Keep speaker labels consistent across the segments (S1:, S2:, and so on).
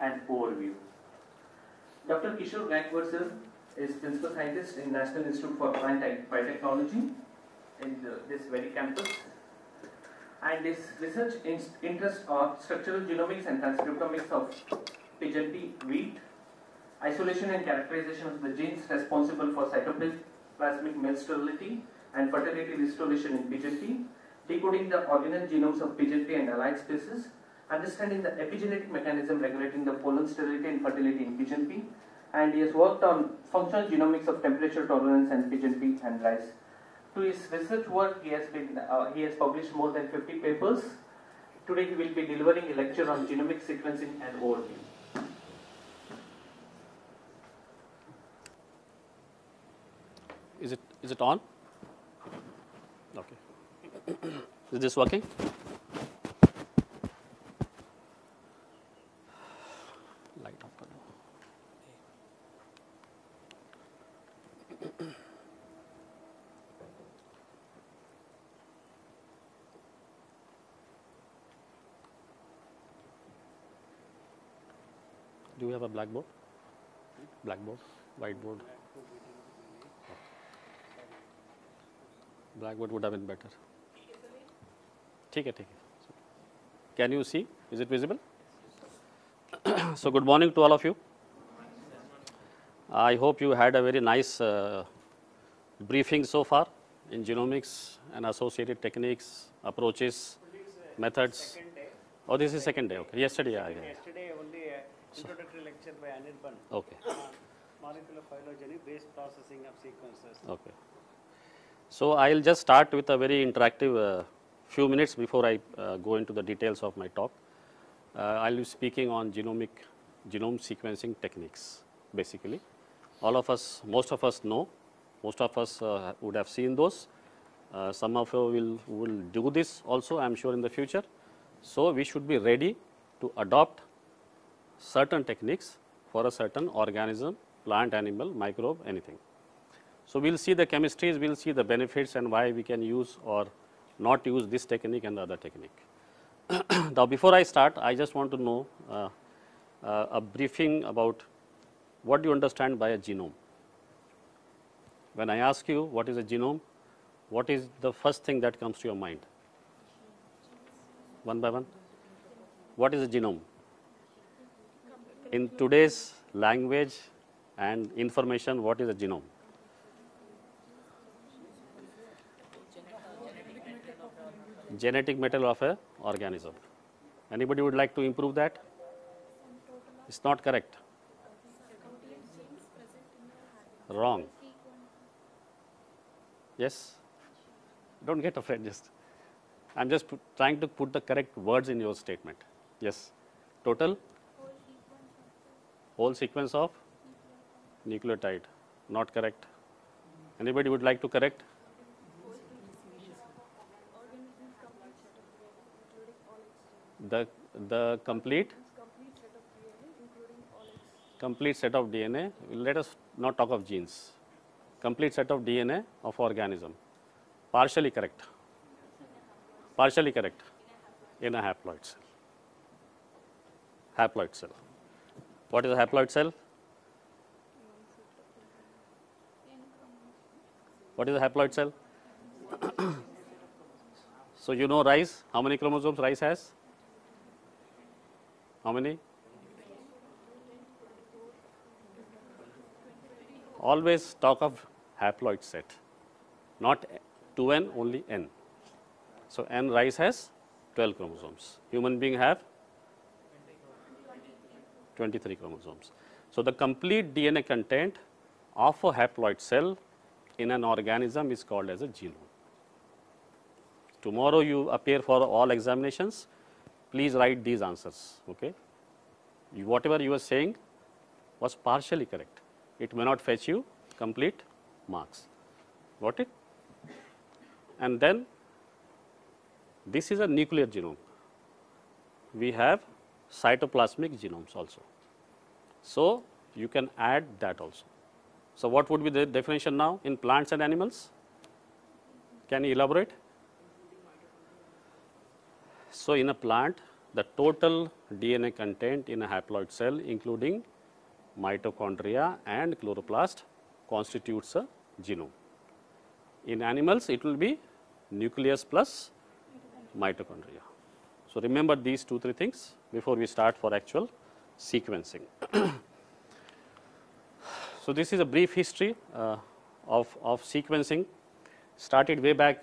S1: and overview. Dr. Kishor Gaikwad sir is principal scientist in National Institute for Plant and Biotechnology in the, this very campus. And his research in, interests are structural genomics and transcriptomics of pigeon wheat, isolation and characterization of the genes responsible for cytoplasmic male sterility and fertility restoration in pigeon decoding the organelle genomes of pigeon and allied species, understanding the epigenetic mechanism regulating the pollen sterility and fertility in pigeon pea, and he has worked on functional genomics of temperature tolerance and pigeon pea and rice. To his research work, he has been uh, he has published more than 50 papers. Today, he will be delivering a lecture on genomic sequencing and overview.
S2: Is it is it on? Okay. is this working? Light up. करो। Do you have a blackboard? Blackboard, whiteboard. Blackboard would have been better. Take it, take it. Can you see? Is it visible? so, good morning to all of you. I hope you had a very nice uh, briefing so far in genomics and associated techniques, approaches, methods. Oh, this is second day. Okay. Yesterday, yeah, yeah.
S3: Yesterday only introductory lecture by Anirban
S2: Okay.
S3: on molecular phylogeny based processing of sequences.
S2: Okay. So I'll just start with a very interactive uh, few minutes before I uh, go into the details of my talk. Uh, I'll be speaking on genomic genome sequencing techniques basically. All of us, most of us know, most of us uh, would have seen those. Uh, some of you will, will do this also, I am sure in the future. So we should be ready to adopt certain techniques for a certain organism, plant, animal, microbe, anything. So, we will see the chemistries, we will see the benefits and why we can use or not use this technique and the other technique. now, before I start, I just want to know uh, uh, a briefing about what do you understand by a genome. When I ask you what is a genome, what is the first thing that comes to your mind? One by one. What is a genome? In today's language and information, what is a genome? genetic material of a organism. Anybody would like to improve that? It's not correct. Wrong. Yes? Don't get afraid just. I'm just trying to put the correct words in your statement. Yes. Total? Whole sequence of nucleotide. Not correct. Anybody would like to correct? the the complete complete set of DNA. Let us not talk of genes. Complete set of DNA of organism. Partially correct. Partially correct. In a haploid cell. Haploid cell. What is a haploid cell? What is a haploid cell? so you know rice. How many chromosomes rice has? How many? Always talk of haploid set, not 2n, only n. So, n rice has 12 chromosomes. Human being have 23 chromosomes. So, the complete DNA content of a haploid cell in an organism is called as a genome. Tomorrow you appear for all examinations, please write these answers. Okay? You, whatever you were saying was partially correct. It may not fetch you complete marks. Got it? And then this is a nuclear genome. We have cytoplasmic genomes also. So, you can add that also. So, what would be the definition now in plants and animals? Can you elaborate? So, in a plant the total DNA content in a haploid cell including mitochondria and chloroplast constitutes a genome. In animals, it will be nucleus plus mitochondria. So, remember these two, three things before we start for actual sequencing. so, this is a brief history uh, of, of sequencing started way back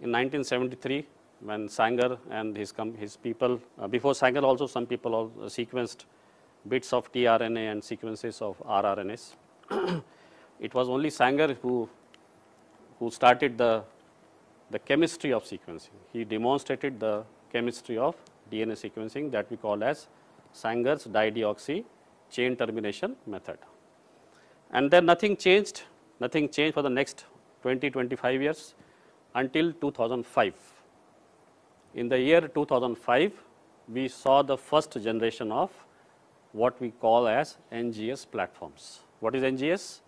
S2: in 1973 when Sanger and his, his people, uh, before Sanger also some people uh, sequenced bits of tRNA and sequences of rRNAs. it was only Sanger who, who started the, the chemistry of sequencing. He demonstrated the chemistry of DNA sequencing that we call as Sanger's dideoxy chain termination method. And then nothing changed, nothing changed for the next 20, 25 years until 2005. In the year 2005, we saw the first generation of what we call as NGS platforms. What is NGS?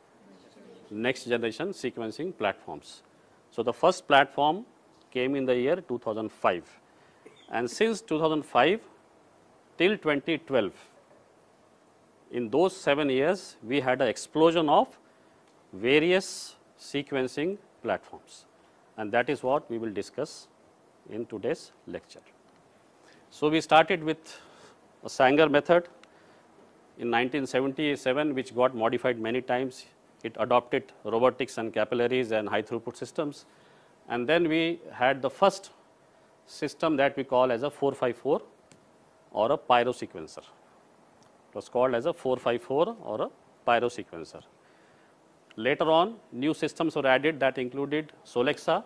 S2: Next generation sequencing platforms. So, the first platform came in the year 2005 and since 2005 till 2012, in those 7 years we had an explosion of various sequencing platforms and that is what we will discuss in today's lecture. So, we started with a Sanger method in 1977 which got modified many times. It adopted robotics and capillaries and high throughput systems and then we had the first system that we call as a 454 or a pyro sequencer. It was called as a 454 or a pyro sequencer. Later on new systems were added that included Solexa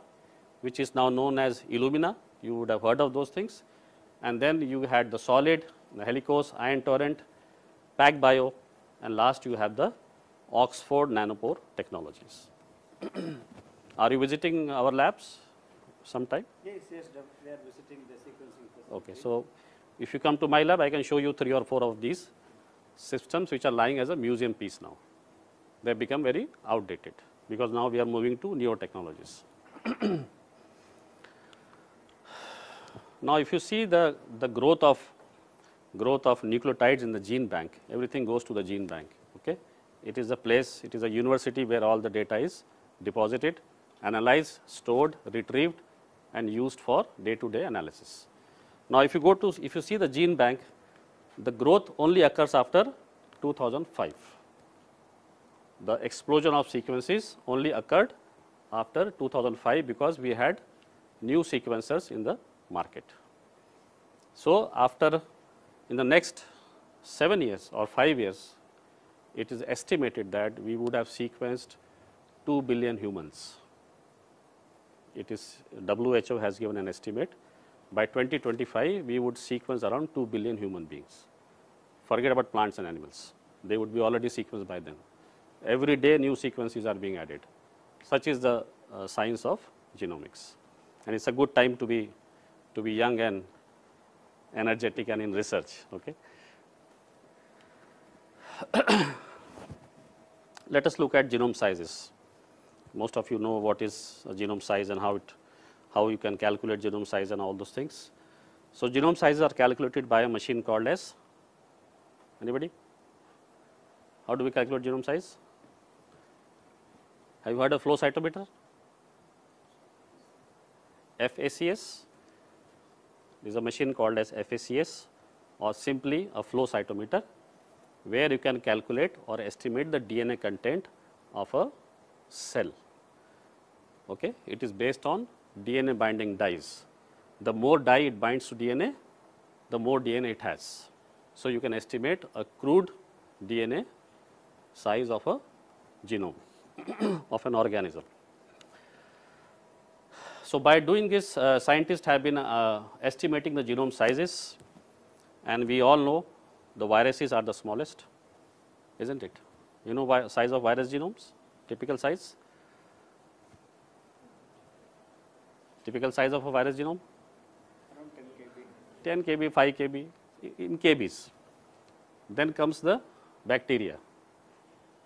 S2: which is now known as Illumina, you would have heard of those things. And then you had the solid, the Helicos, Ion Torrent, PacBio and last you have the Oxford Nanopore technologies. Are you visiting our labs sometime?
S3: Yes, yes, we are visiting the sequencing facility.
S2: Okay, so if you come to my lab, I can show you three or four of these systems which are lying as a museum piece now. They have become very outdated because now we are moving to newer technologies. now, if you see the, the growth of growth of nucleotides in the gene bank, everything goes to the gene bank. Okay? It is a place, it is a university where all the data is deposited, analyzed, stored, retrieved and used for day to day analysis. Now, if you go to, if you see the gene bank, the growth only occurs after 2005. The explosion of sequences only occurred after 2005 because we had new sequencers in the market. So, after in the next 7 years or 5 years, it is estimated that we would have sequenced 2 billion humans. It is WHO has given an estimate by 2025 we would sequence around 2 billion human beings. Forget about plants and animals, they would be already sequenced by then. Every day new sequences are being added. Such is the uh, science of genomics and it is a good time to be to be young and energetic and in research. Okay. Let us look at genome sizes. Most of you know what is a genome size and how it how you can calculate genome size and all those things. So, genome sizes are calculated by a machine called as anybody? How do we calculate genome size? Have you heard of flow cytometer? FACS is a machine called as FACS or simply a flow cytometer where you can calculate or estimate the DNA content of a cell. Okay. It is based on DNA binding dyes. The more dye it binds to DNA, the more DNA it has. So, you can estimate a crude DNA size of a genome of an organism. So, by doing this uh, scientists have been uh, estimating the genome sizes and we all know the viruses are the smallest is not it. You know size of virus genomes typical size typical size of a virus genome
S3: Around 10 kb.
S2: 10 kb 5 kb in kbs then comes the bacteria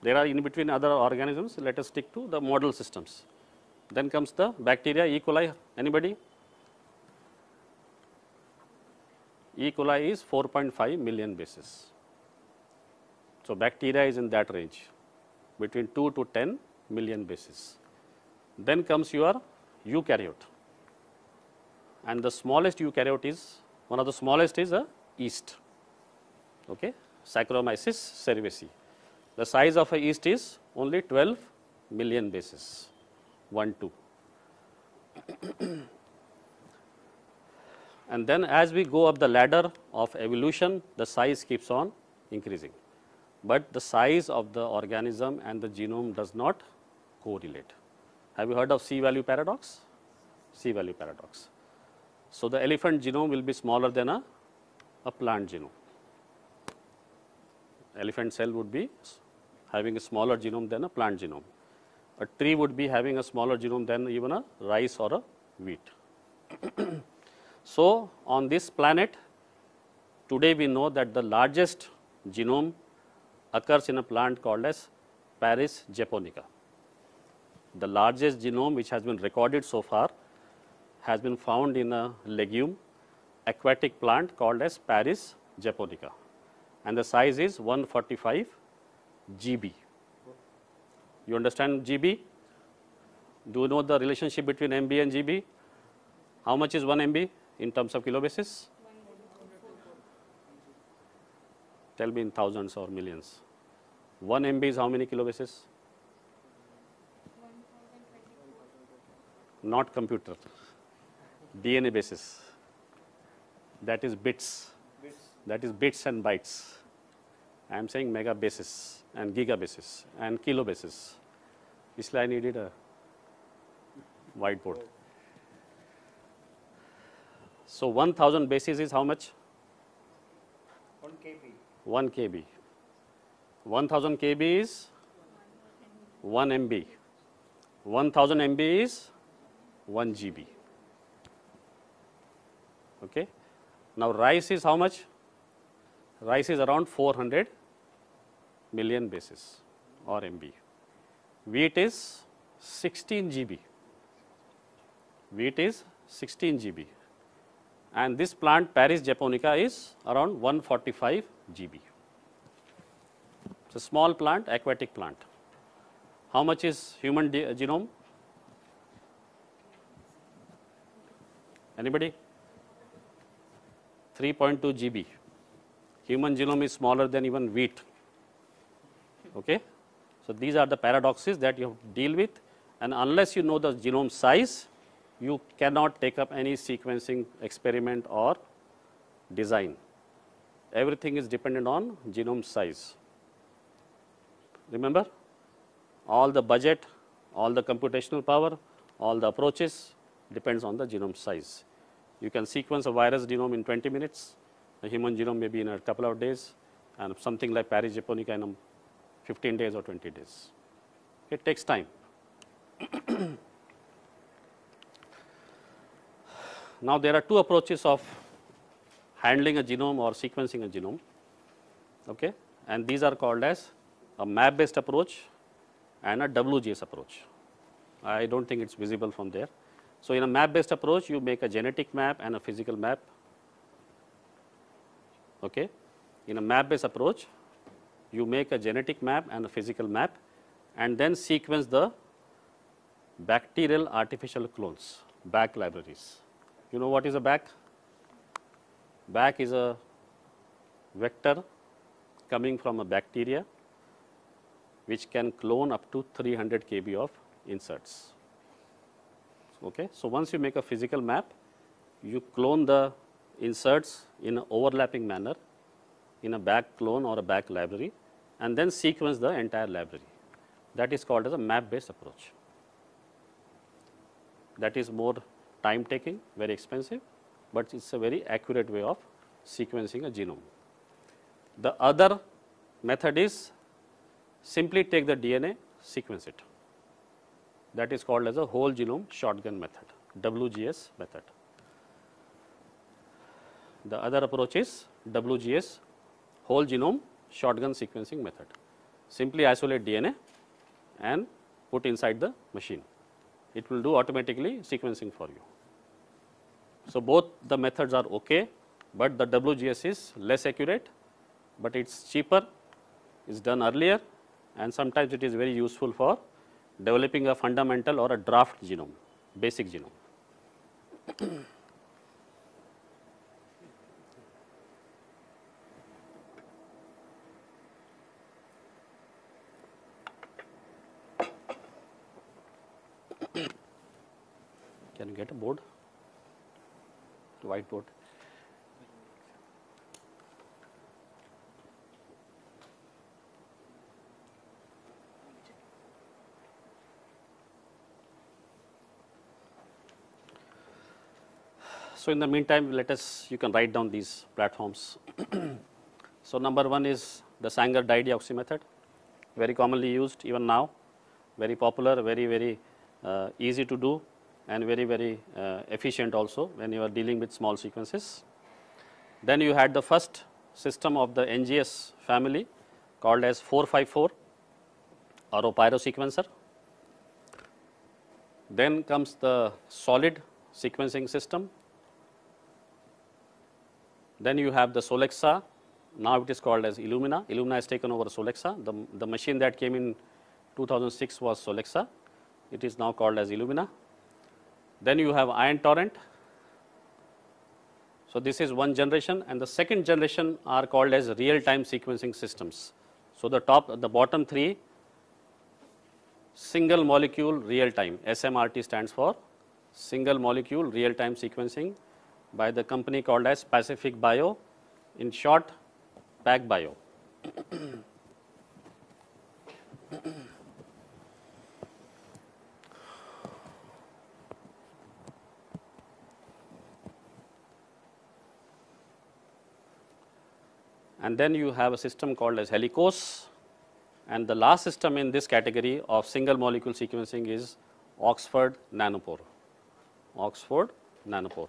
S2: there are in between other organisms let us stick to the model systems then comes the bacteria E. coli, anybody? E. coli is 4.5 million bases. So, bacteria is in that range between 2 to 10 million bases. Then comes your eukaryote. And the smallest eukaryote is one of the smallest is a yeast. Okay? Saccharomyces cerevisiae. The size of a yeast is only 12 million bases 1 2 and then as we go up the ladder of evolution the size keeps on increasing but the size of the organism and the genome does not correlate. Have you heard of C value paradox? C value paradox. So, the elephant genome will be smaller than a, a plant genome. Elephant cell would be having a smaller genome than a plant genome. A tree would be having a smaller genome than even a rice or a wheat. so, on this planet today we know that the largest genome occurs in a plant called as Paris japonica. The largest genome which has been recorded so far has been found in a legume aquatic plant called as Paris japonica and the size is 145 GB. You understand GB? Do you know the relationship between MB and GB? How much is 1 MB in terms of kilobases? Tell me in thousands or millions. 1 MB is how many kilobases? Not computer, DNA basis. That is bits. bits. That is bits and bytes. I am saying megabases and gigabases and kilo basis. Isla I needed a whiteboard. So 1000 bases is how much?
S3: 1 kb.
S2: 1 kb. 1000 kb is 1 MB. 1000 MB is 1 GB. Okay. Now, rice is how much? Rice is around 400 million bases or MB. Wheat is 16 GB. Wheat is 16 GB. And this plant Paris japonica is around 145 GB. It's a small plant, aquatic plant. How much is human genome? Anybody? 3.2 GB. Human genome is smaller than even wheat. Okay? So, these are the paradoxes that you have to deal with and unless you know the genome size, you cannot take up any sequencing experiment or design. Everything is dependent on genome size. Remember, all the budget, all the computational power, all the approaches depends on the genome size. You can sequence a virus genome in 20 minutes, a human genome maybe in a couple of days and something like Paris japonica in 15 days or 20 days. It takes time. now, there are two approaches of handling a genome or sequencing a genome okay? and these are called as a map based approach and a WGS approach. I do not think it is visible from there. So, in a map based approach you make a genetic map and a physical map. Okay. In a map based approach you make a genetic map and a physical map and then sequence the bacterial artificial clones, BAC libraries. You know what is a BAC? BAC is a vector coming from a bacteria which can clone up to 300 kb of inserts. Okay. So, once you make a physical map, you clone the inserts in an overlapping manner in a BAC clone or a BAC library and then sequence the entire library. That is called as a map based approach. That is more time taking, very expensive, but it is a very accurate way of sequencing a genome. The other method is simply take the DNA, sequence it. That is called as a whole genome shotgun method, WGS method. The other approach is WGS whole genome shotgun sequencing method. Simply isolate DNA and put inside the machine. It will do automatically sequencing for you. So, both the methods are okay but the WGS is less accurate, but it is cheaper, is done earlier and sometimes it is very useful for developing a fundamental or a draft genome, basic genome. Can you get a board? Whiteboard. So, in the meantime, let us, you can write down these platforms. so, number one is the Sanger dideoxy method, very commonly used even now, very popular, very, very uh, easy to do and very, very uh, efficient also when you are dealing with small sequences. Then you had the first system of the NGS family called as 454 or Opiro sequencer. Then comes the solid sequencing system then you have the Solexa, now it is called as Illumina. Illumina has taken over Solexa. The, the machine that came in 2006 was Solexa. It is now called as Illumina. Then you have Ion Torrent. So, this is one generation and the second generation are called as real time sequencing systems. So, the top, the bottom three single molecule real time SMRT stands for single molecule real time sequencing by the company called as Pacific Bio, in short PacBio. And then you have a system called as Helicos and the last system in this category of single molecule sequencing is Oxford Nanopore, Oxford Nanopore.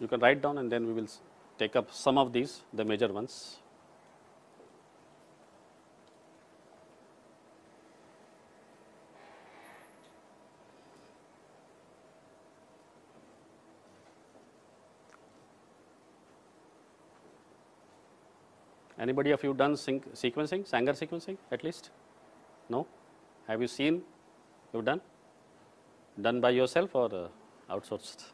S2: you can write down and then we will take up some of these the major ones. Anybody of you done sequencing, Sanger sequencing at least? No? Have you seen you done? Done by yourself or uh, outsourced?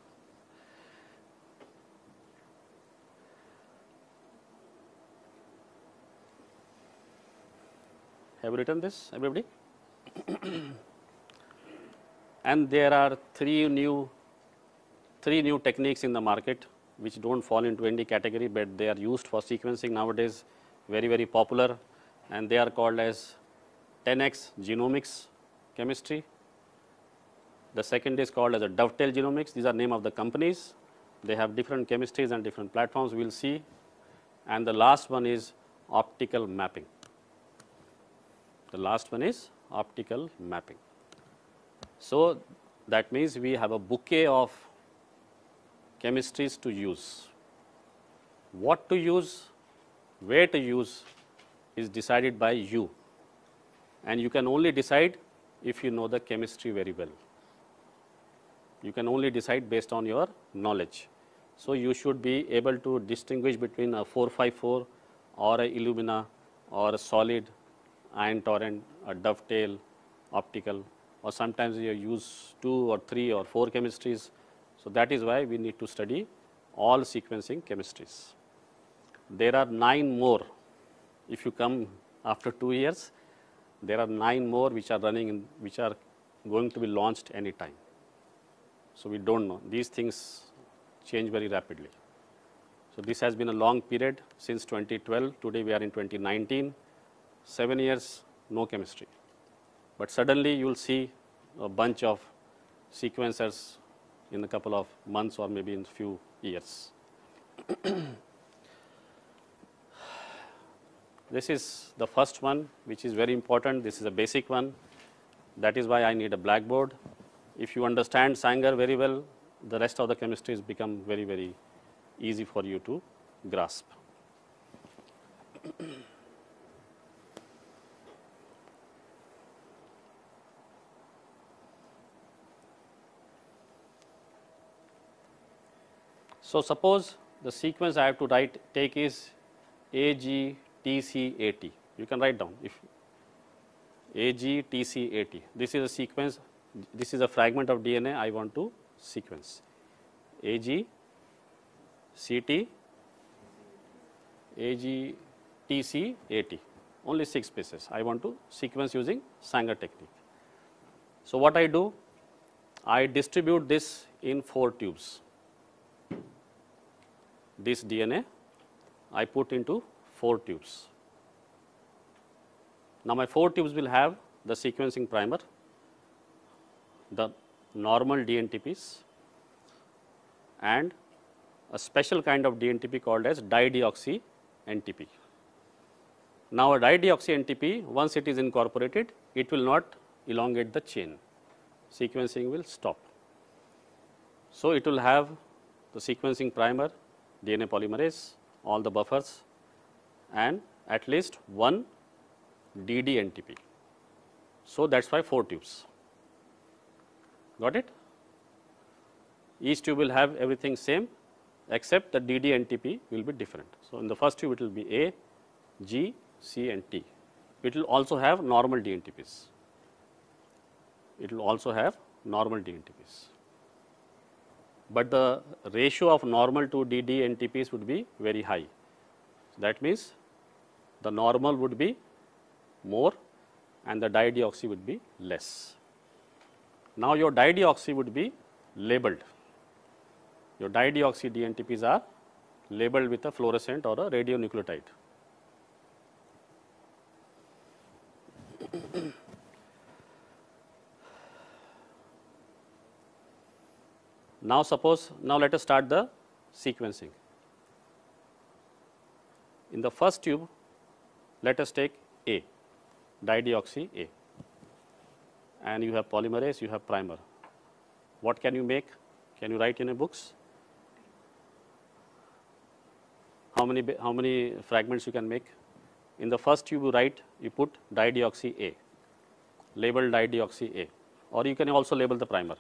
S2: Have you written this everybody? and there are three new three new techniques in the market which do not fall into any category, but they are used for sequencing nowadays very very popular and they are called as 10x genomics chemistry. The second is called as a dovetail genomics, these are name of the companies, they have different chemistries and different platforms we will see and the last one is optical mapping. The last one is optical mapping. So, that means we have a bouquet of chemistries to use. What to use, where to use is decided by you and you can only decide if you know the chemistry very well. You can only decide based on your knowledge. So, you should be able to distinguish between a 454 or a Illumina or a solid ion torrent, a dovetail, optical or sometimes you use two or three or four chemistries. So, that is why we need to study all sequencing chemistries. There are 9 more if you come after 2 years there are 9 more which are running in, which are going to be launched any time. So, we do not know these things change very rapidly. So, this has been a long period since 2012 today we are in 2019 7 years no chemistry, but suddenly you will see a bunch of sequencers in a couple of months or maybe in few years. this is the first one which is very important, this is a basic one that is why I need a blackboard. If you understand Sanger very well, the rest of the chemistries become very, very easy for you to grasp. So, suppose the sequence I have to write take is A G T C A T. You can write down if A G T C A T. This is a sequence, this is a fragment of DNA I want to sequence. A G C T A G T C A T. Only 6 bases. I want to sequence using Sanger technique. So, what I do? I distribute this in 4 tubes this DNA I put into 4 tubes. Now, my 4 tubes will have the sequencing primer, the normal DNTPs and a special kind of DNTP called as dideoxy NTP. Now, a dideoxy NTP once it is incorporated, it will not elongate the chain, sequencing will stop. So, it will have the sequencing primer DNA polymerase, all the buffers and at least one DDNTP. So, that is why 4 tubes. Got it? Each tube will have everything same except the DDNTP will be different. So, in the first tube it will be A, G, C and T. It will also have normal DNTPs. It will also have normal DNTPs but the ratio of normal to DD NTPs would be very high. That means, the normal would be more and the dideoxy would be less. Now, your dideoxy would be labeled. Your dideoxy DNTPs are labeled with a fluorescent or a radionucleotide. Now, suppose now let us start the sequencing. In the first tube, let us take A, dideoxy A and you have polymerase, you have primer. What can you make? Can you write in a books? How many, how many fragments you can make? In the first tube you write, you put dideoxy A, label dideoxy A or you can also label the primer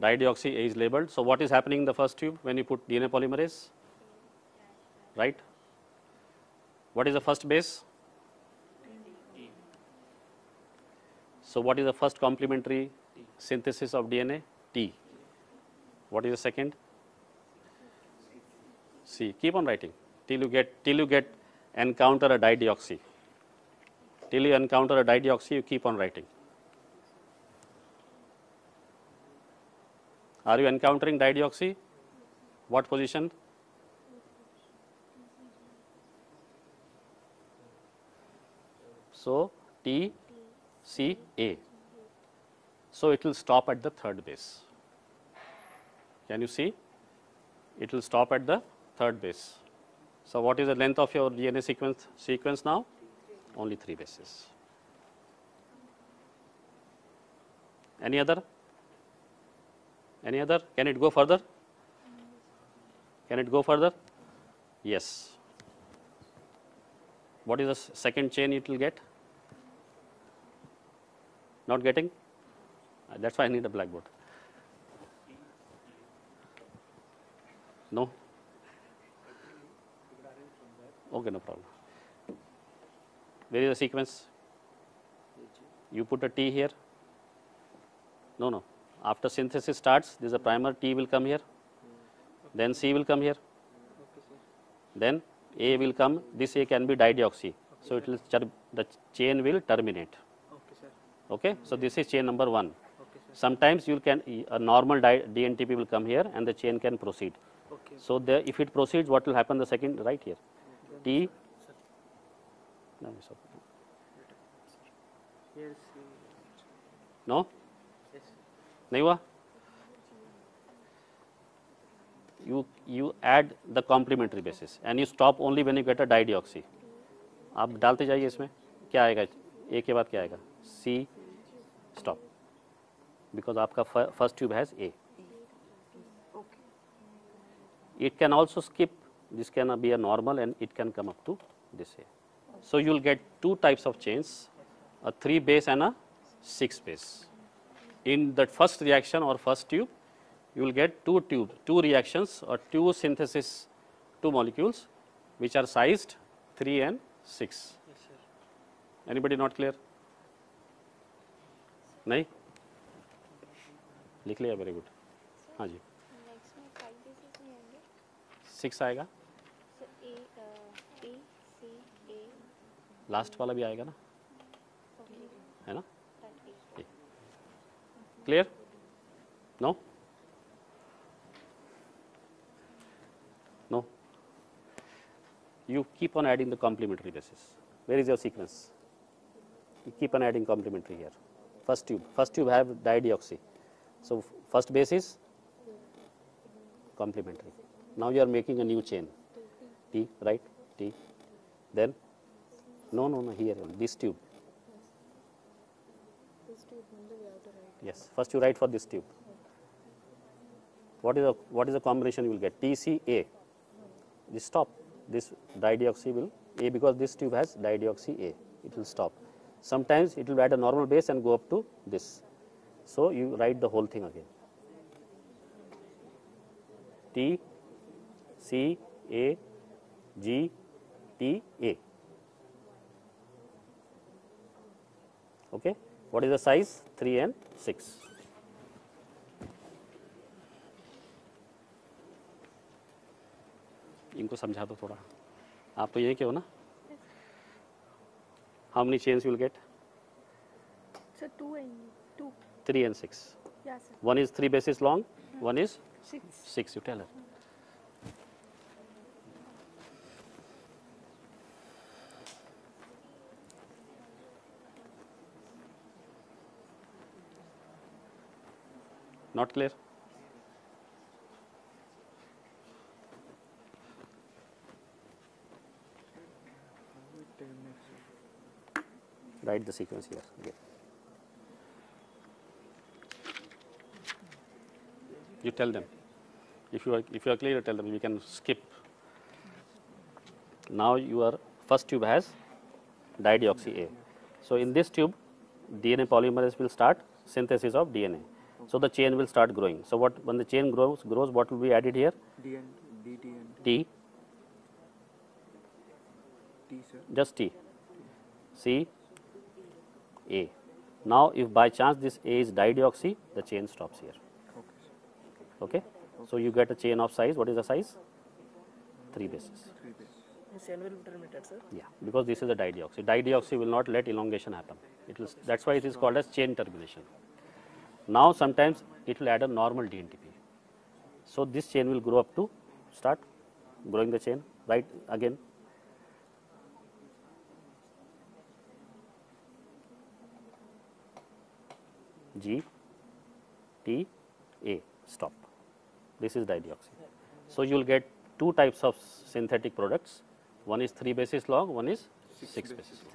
S2: dideoxy A is labeled. So, what is happening in the first tube when you put DNA polymerase? Right? What is the first base? So, what is the first complementary synthesis of DNA? T. What is the second? C. Keep on writing till you get till you get encounter a dideoxy. Till you encounter a dideoxy, you keep on writing. Are you encountering dideoxy? What position? So, T C A. So, it will stop at the third base. Can you see? It will stop at the third base. So, what is the length of your DNA sequence sequence now? Only 3 bases. Any other? Any other? Can it go further? Can it go further? Yes. What is the second chain it will get? Not getting? Uh, that is why I need a blackboard. No? Okay, no problem. Where is the sequence? You put a T here? No, no. After synthesis starts, this is a primer, T will come here, then C will come here, then A will come, this A can be dideoxy. So, it will the chain will terminate. Okay, so this is chain number 1. Sometimes you can a normal DNTP will come here and the chain can proceed. So, the, if it proceeds what will happen the second right here T no नहीं हुआ you you add the complementary basis and you stop only when you get a dideoxy आप डालते जाइए इसमें क्या आएगा ए के बाद क्या आएगा सी stop because aapka first tube has A. It can also skip, this can be a normal and it can come up to this A. So you will get two types of chains, a 3 base and a 6 base. In that first reaction or first tube, you will get two tube, two reactions or two synthesis, two molecules which are sized 3 and 6. Anybody not clear? नहीं? लिख लिया very good हाँ जी। Six आएगा। Last वाला भी आएगा ना? है ना? Clear no no you keep on adding the complementary basis where is your sequence you keep on adding complementary here first tube first tube have dideoxy so first base is complementary now you are making a new chain t right t then no no no here this tube Yes, first you write for this tube. What is the what is the combination you will get? TCA. This stop. This dideoxy will A because this tube has dideoxy A. It will stop. Sometimes it will add a normal base and go up to this. So you write the whole thing again. T C A G T A. Okay. What is the size? 3 and 6. इनको समझा दो थोड़ा आप तो यही के हो ना How many chains you will
S4: get? Sir, two and
S2: two. Three and
S4: six. Yes.
S2: One is three bases long. Mm. One is
S4: six.
S2: Six. You tell her. Not clear? Write the sequence here. Again you tell them. If you are if you are clear tell them. We can skip. Now your first tube has dideoxy A. So in this tube DNA polymerase will start synthesis of DNA so the chain will start growing. So what when the chain grows grows what will be added here?
S5: D and D T and
S2: T
S5: T sir.
S2: just T. C A now if by chance this A is dideoxy the chain stops here
S5: Okay
S2: okay so you get a chain of size what is the size three bases
S5: Three base.
S3: chain will be terminated, sir.
S2: Yeah, because this is a dideoxy. Dideoxy will not let elongation happen. It will, that's why it is called as chain termination. Now sometimes it will add a normal DNTP. So this chain will grow up to start growing the chain right again. G T A stop. This is dideoxy. So you will get two types of synthetic products. One is three bases long, one is six, bases long.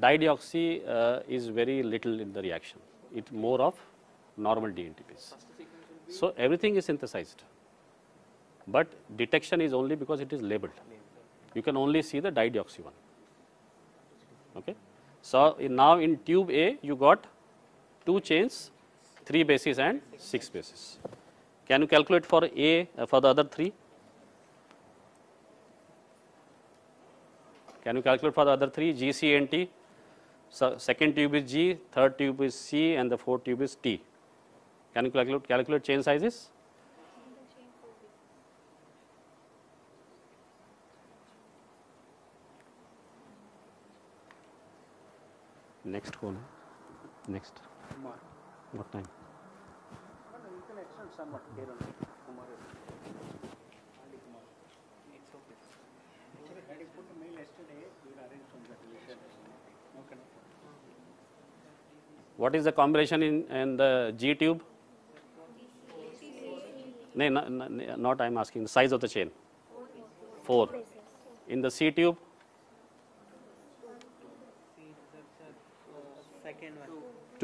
S2: Dideoxy uh, is very little in the reaction. It's more of normal DNTPs. So everything is synthesized, but detection is only because it is labeled. You can only see the dideoxy one. Okay. So in, now in tube A, you got two chains, three bases and six bases. Can you calculate for A uh, for the other three? Can you calculate for the other three G, C and T? So second tube is G, third tube is C and the fourth tube is T. Can you calculate, calculate chain sizes? Next one. Next.
S3: Kumar.
S2: What time?
S3: You can extend somewhat here only. Kumar. Only Kumar. It's okay. Had you put a mail yesterday, we will arrange from that. Okay.
S2: What is the combination in, in the G tube? No, no, no, not I am asking the size of the chain. 4. In the C tube,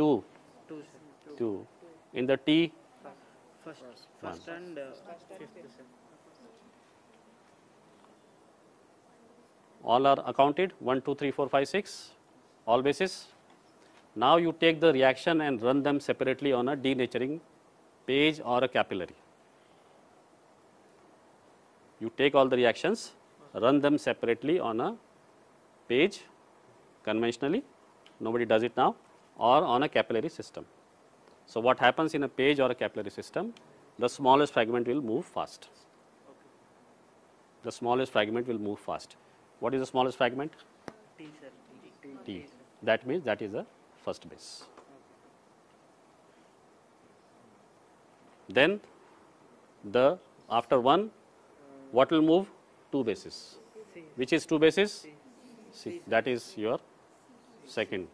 S2: 2
S3: 2
S2: 2 in the T?
S3: First first and uh, fifth
S2: all are accounted? 1 2 3 4 5 6 all bases now you take the reaction and run them separately on a denaturing page or a capillary. You take all the reactions run them separately on a page conventionally. Nobody does it now or on a capillary system. So, what happens in a page or a capillary system, the smallest fragment will move fast. The smallest fragment will move fast. What is the smallest fragment?
S3: T, sir. T.
S2: T. That means that is the first base. Then the after 1 what will move? 2 bases. Which is 2 bases? C. That is your second.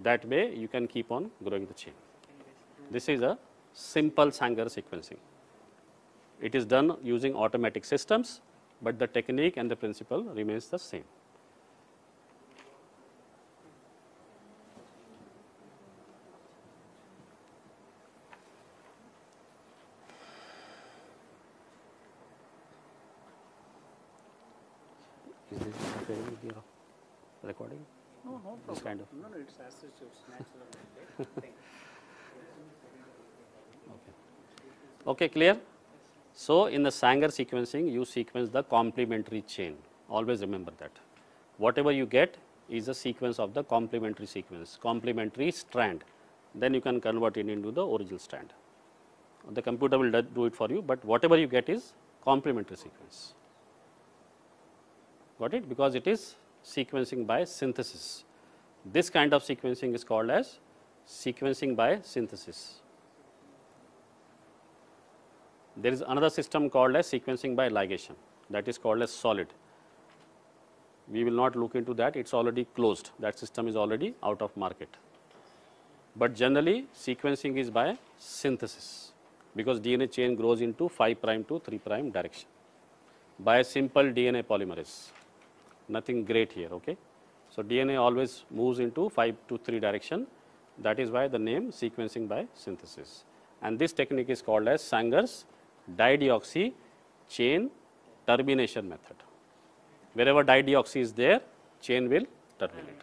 S2: That way you can keep on growing the chain. This is a simple Sanger sequencing. It is done using automatic systems, but the technique and the principle remains the same. Is this interfering with your recording?
S3: No, no problem.
S2: This kind of-
S3: No, no, it's as such, it's natural. like
S2: Okay, clear? So, in the Sanger sequencing, you sequence the complementary chain. Always remember that. Whatever you get is a sequence of the complementary sequence, complementary strand. Then you can convert it into the original strand. The computer will do it for you, but whatever you get is complementary sequence. Got it? Because it is sequencing by synthesis. This kind of sequencing is called as sequencing by synthesis. There is another system called as sequencing by ligation that is called as solid. We will not look into that, it is already closed, that system is already out of market. But generally sequencing is by synthesis because DNA chain grows into 5 prime to 3 prime direction by a simple DNA polymerase, nothing great here. Okay? So, DNA always moves into 5 to 3 direction that is why the name sequencing by synthesis and this technique is called as Sanger's dideoxy chain termination method. Wherever dideoxy is there, chain will terminate.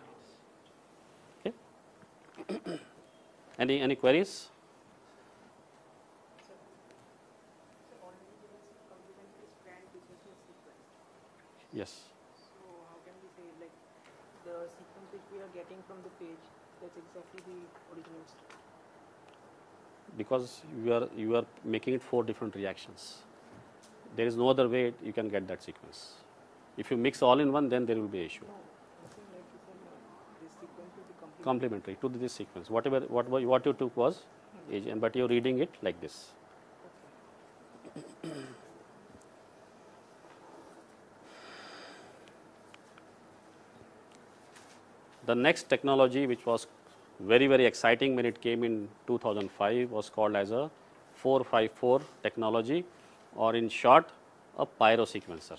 S2: Okay. any any queries? Yes.
S6: So how can we say like the sequence which we are getting from the page, that's exactly the original stuff.
S2: because you are you are making it four different reactions. There is no other way you can get that sequence. If you mix all in one, then there will be issue.
S6: I like you said, like, this sequence will be complete.
S2: Complementary to this sequence. Whatever what what you took was hmm. and but you're reading it like this. The next technology which was very very exciting when it came in 2005 was called as a 454 technology or in short a pyrosequencer.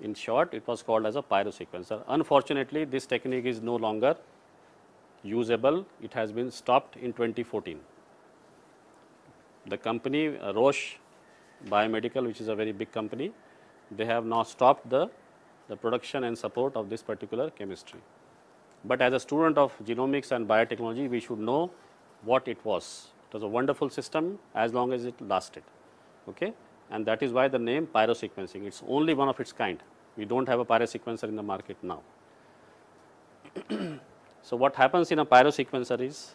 S2: In short it was called as a pyrosequencer. Unfortunately this technique is no longer usable, it has been stopped in 2014. The company uh, Roche Biomedical which is a very big company, they have now stopped the, the production and support of this particular chemistry. But as a student of genomics and biotechnology, we should know what it was. It was a wonderful system as long as it lasted. Okay? And that is why the name pyrosequencing. It's only one of its kind. We don't have a pyrosequencer in the market now. so, what happens in a pyrosequencer is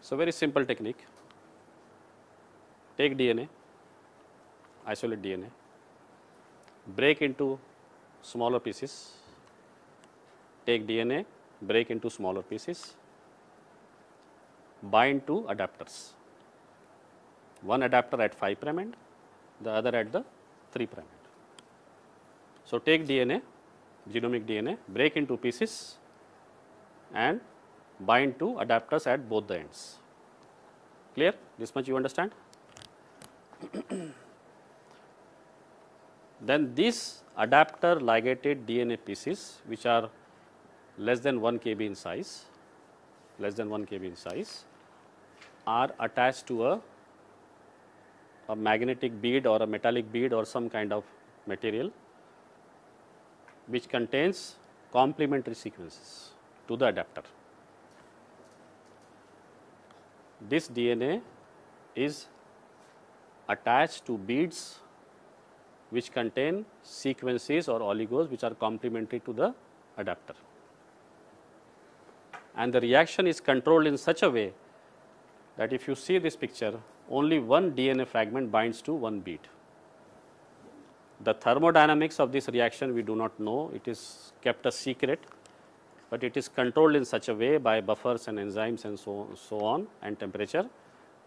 S2: so very simple technique. Take DNA, isolate DNA, break into smaller pieces, take DNA, break into smaller pieces, bind to adapters. One adapter at 5 prime end, the other at the 3 prime end. So, take DNA, genomic DNA, break into pieces and bind to adapters at both the ends. Clear? This much you understand? Then these adapter ligated DNA pieces which are less than 1 kb in size, less than 1 kb in size are attached to a, a magnetic bead or a metallic bead or some kind of material which contains complementary sequences to the adapter. This DNA is attached to beads which contain sequences or oligos which are complementary to the adapter. And the reaction is controlled in such a way that if you see this picture, only one DNA fragment binds to one bead. The thermodynamics of this reaction we do not know, it is kept a secret, but it is controlled in such a way by buffers and enzymes and so, so on and temperature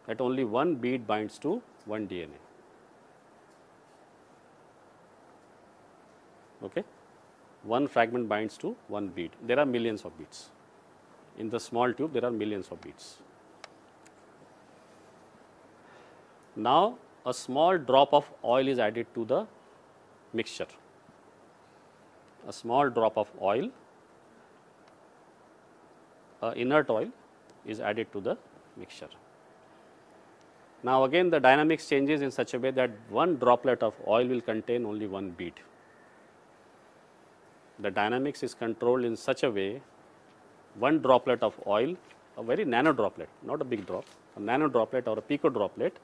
S2: that only one bead binds to one DNA. Okay? One fragment binds to one bead. There are millions of beads. In the small tube, there are millions of beads. Now, a small drop of oil is added to the mixture. A small drop of oil, uh, inert oil is added to the mixture. Now, again the dynamics changes in such a way that one droplet of oil will contain only one bead. The dynamics is controlled in such a way one droplet of oil, a very nano droplet, not a big drop, a nano droplet or a pico droplet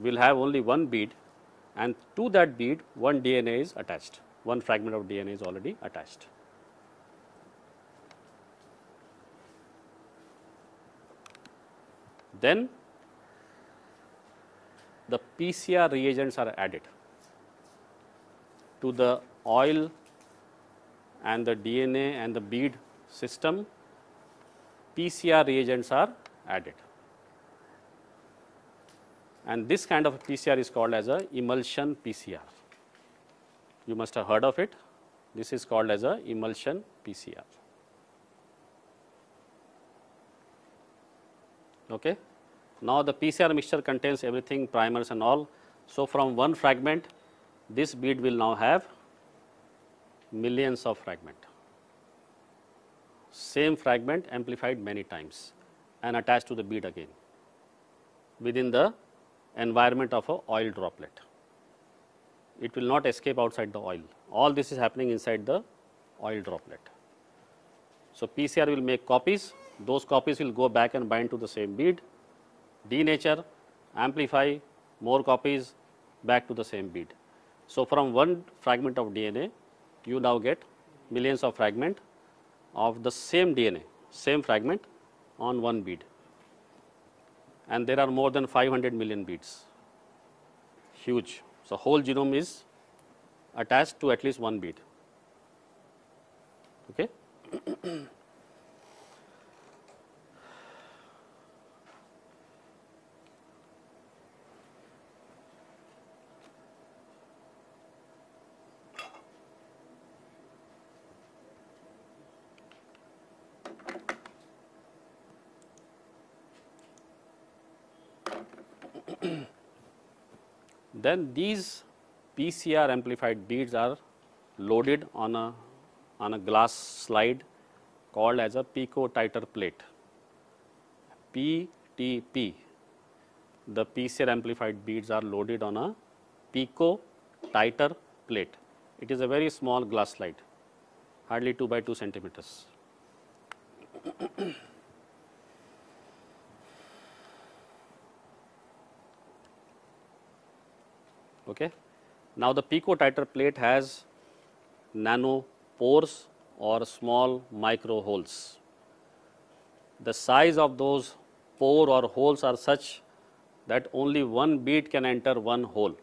S2: will have only one bead and to that bead one DNA is attached, one fragment of DNA is already attached. Then the PCR reagents are added to the oil and the DNA and the bead system, PCR reagents are added. And this kind of PCR is called as a emulsion PCR. You must have heard of it. This is called as a emulsion PCR. Okay. Now, the PCR mixture contains everything primers and all. So, from one fragment this bead will now have millions of fragment. Same fragment amplified many times and attached to the bead again within the environment of a oil droplet. It will not escape outside the oil. All this is happening inside the oil droplet. So, PCR will make copies, those copies will go back and bind to the same bead, denature, amplify, more copies back to the same bead. So, from one fragment of DNA, you now get millions of fragment of the same DNA, same fragment on one bead. And there are more than 500 million beads, huge. So, whole genome is attached to at least one bead. Okay. Then these PCR amplified beads are loaded on a on a glass slide called as a pico titer plate. PTP. The PCR amplified beads are loaded on a pico titer plate. It is a very small glass slide, hardly 2 by 2 centimeters. Okay. Now, the pico titer plate has nano pores or small micro holes. The size of those pore or holes are such that only one bead can enter one hole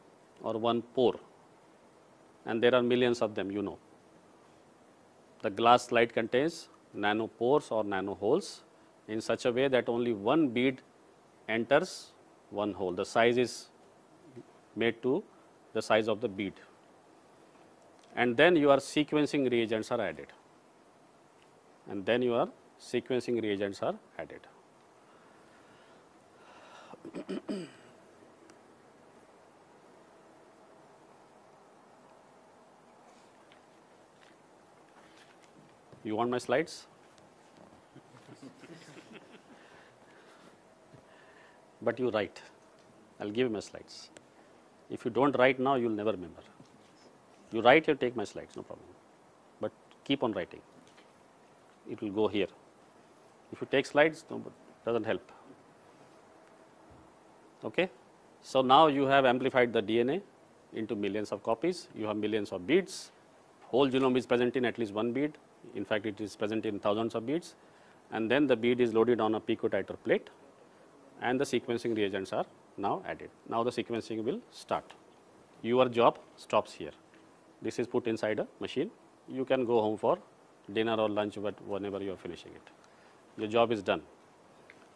S2: or one pore and there are millions of them you know. The glass slide contains nano pores or nano holes in such a way that only one bead enters one hole. The size is made to the size of the bead and then your sequencing reagents are added and then your sequencing reagents are added. you want my slides? but you write, I will give you my slides. If you do not write now, you will never remember. You write or take my slides, no problem. But keep on writing. It will go here. If you take slides, no, doesn't help. Okay. So now you have amplified the DNA into millions of copies. You have millions of beads. Whole genome is present in at least one bead. In fact, it is present in thousands of beads. And then the bead is loaded on a picotiter plate, and the sequencing reagents are now added. Now the sequencing will start. Your job stops here. This is put inside a machine. You can go home for dinner or lunch, but whenever you are finishing it, your job is done.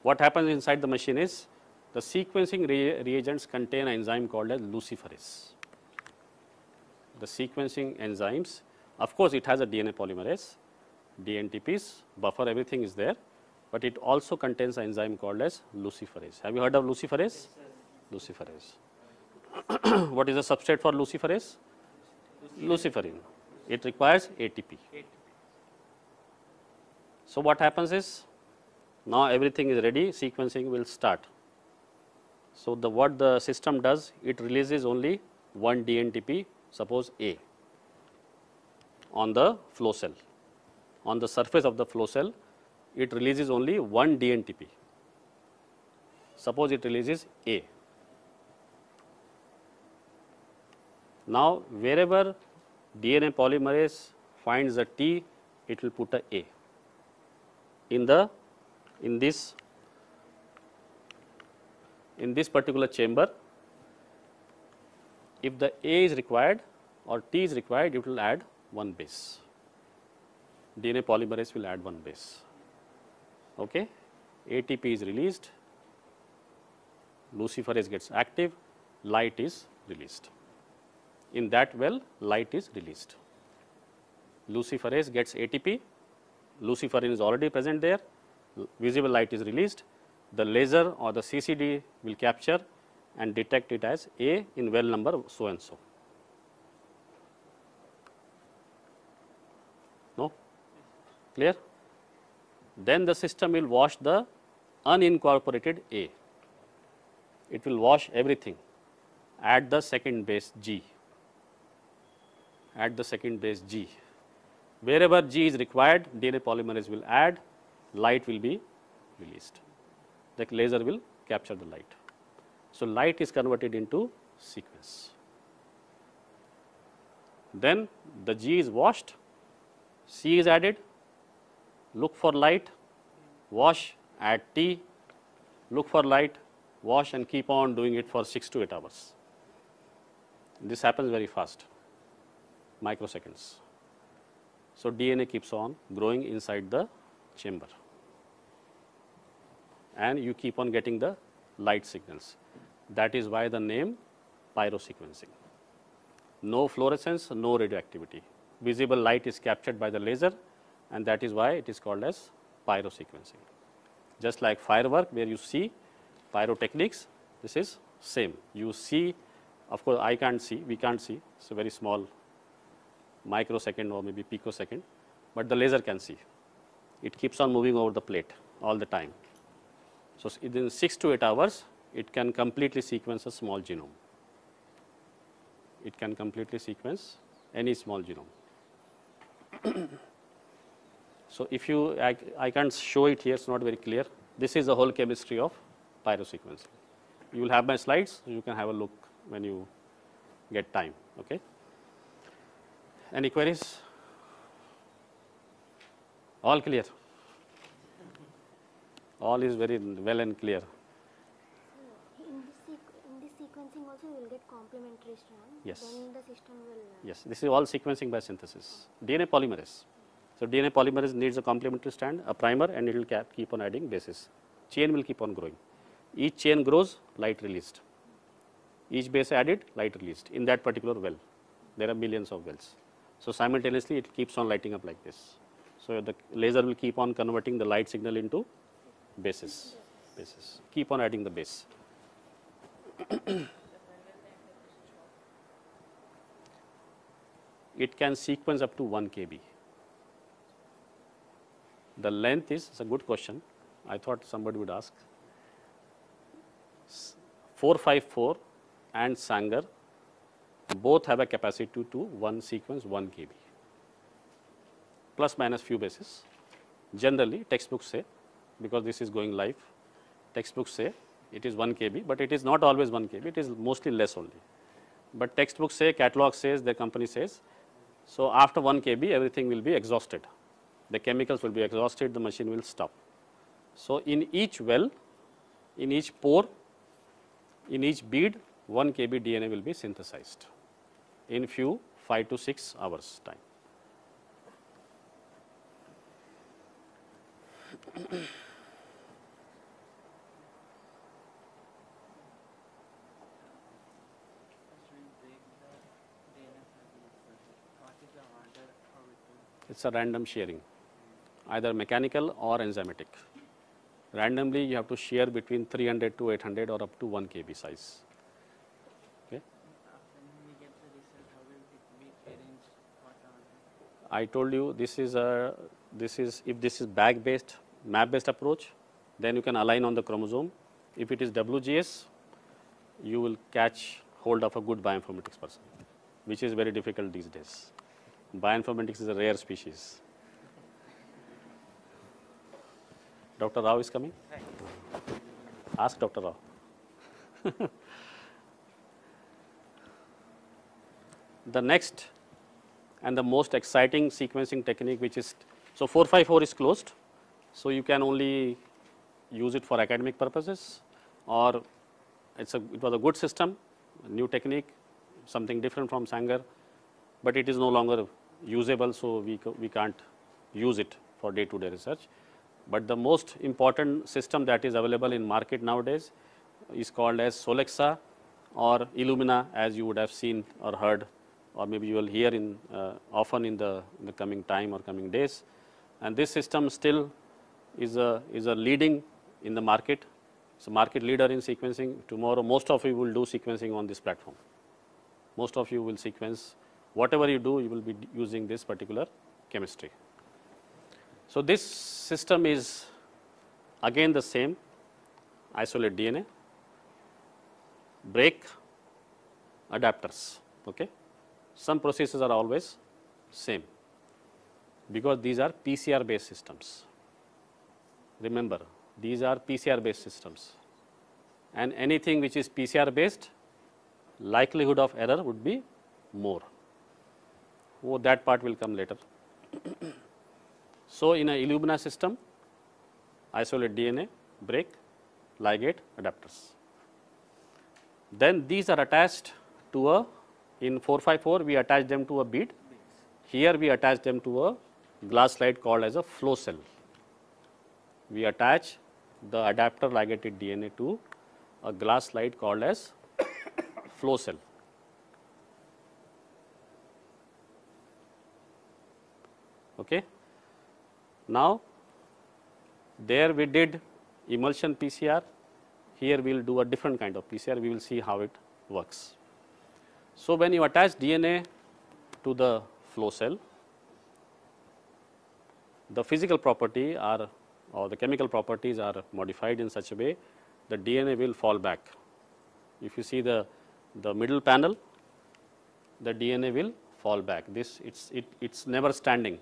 S2: What happens inside the machine is the sequencing re reagents contain an enzyme called as luciferase. The sequencing enzymes, of course, it has a DNA polymerase, DNTPs, buffer, everything is there, but it also contains an enzyme called as luciferase. Have you heard of luciferase? Luciferase. what is the substrate for luciferase? Luciferin. It requires ATP. So, what happens is now everything is ready, sequencing will start. So, the what the system does, it releases only one DNTP, suppose A, on the flow cell. On the surface of the flow cell, it releases only one DNTP. Suppose it releases A. Now, wherever DNA polymerase finds a T, it will put a A. In the in this in this particular chamber, if the A is required or T is required, it will add one base. DNA polymerase will add one base. Okay. ATP is released, luciferase gets active, light is released. In that well, light is released. Luciferase gets ATP, luciferin is already present there, visible light is released, the laser or the CCD will capture and detect it as A in well number so and so. No? Clear? Then the system will wash the unincorporated A. It will wash everything. Add the second base G. Add the second base G. Wherever G is required, DNA polymerase will add, light will be released the laser will capture the light. So, light is converted into sequence. Then the G is washed, C is added, look for light, wash, add T, look for light, wash and keep on doing it for 6 to 8 hours. This happens very fast, microseconds. So, DNA keeps on growing inside the chamber and you keep on getting the light signals. That is why the name pyrosequencing. No fluorescence, no radioactivity. Visible light is captured by the laser and that is why it is called as pyrosequencing. Just like firework where you see pyrotechnics, this is same. You see, of course, I can't see, we can't see, it's a very small microsecond or maybe picosecond, but the laser can see. It keeps on moving over the plate all the time. So, within 6 to 8 hours, it can completely sequence a small genome. It can completely sequence any small genome. so, if you, I, I can't show it here, it's not very clear. This is the whole chemistry of pyrosequencing. You will have my slides, you can have a look when you get time. Okay. Any queries? All clear? all is very well and clear.
S4: In this, in this sequencing also you will get complementary strand.
S2: Yes.
S4: Then the system will. uh,
S2: Yes, this is all sequencing by synthesis. DNA polymerase. So, DNA polymerase needs a complementary strand, a primer and it will keep on adding bases. Chain will keep on growing. Each chain grows, light released. Each base added, light released in that particular well. There are millions of wells. So, simultaneously it keeps on lighting up like this. So, the laser will keep on converting the light signal into bases. Bases. Keep on adding the base. it can sequence up to 1 kb. The length is, it's a good question. I thought somebody would ask. 454 and Sanger both have a capacity to one sequence 1 kb plus minus few bases. Generally textbooks say because this is going live textbooks say it is 1 kb, but it is not always 1 kb it is mostly less only. But textbooks say catalog says their company says. So, after 1 kb everything will be exhausted the chemicals will be exhausted the machine will stop. So, in each well in each pore in each bead 1 kb DNA will be synthesized in few 5 to 6 hours time. It is a random shearing either mechanical or enzymatic. Randomly you have to shear between 300 to 800 or up to 1 kb size. I told you this is a this is if this is BAC based map based approach then you can align on the chromosome. If it is WGS you will catch hold of a good bioinformatics person which is very difficult these days. Bioinformatics is a rare species. Dr. Rao is coming? Ask Dr. Rao. the next and the most exciting sequencing technique which is, so 454 is closed. So, you can only use it for academic purposes or it's a, it was a good system, a new technique, something different from Sanger, but it is no longer usable. So, we, we can't use it for day to day research. But the most important system that is available in market nowadays is called as Solexa or Illumina as you would have seen or heard or maybe you will hear in uh, often in the, in the coming time or coming days. And this system still is a, is a leading in the market. A market leader in sequencing. Tomorrow most of you will do sequencing on this platform. Most of you will sequence whatever you do you will be using this particular chemistry. So, this system is again the same isolate DNA, break adapters. Okay. Some processes are always same because these are PCR based systems. Remember these are PCR based systems and anything which is PCR based likelihood of error would be more. Oh, that part will come later. So, in a Illumina system isolate DNA, break, ligate, adapters. Then these are attached to a in 454 we attach them to a bead, here we attach them to a glass slide called as a flow cell. We attach the adapter ligated DNA to a glass slide called as flow cell. Okay. Now, there we did emulsion PCR, here we will do a different kind of PCR, we will see how it works. So, when you attach DNA to the flow cell, the physical property are or the chemical properties are modified in such a way the DNA will fall back. If you see the, the middle panel, the DNA will fall back. This it's it, it's never standing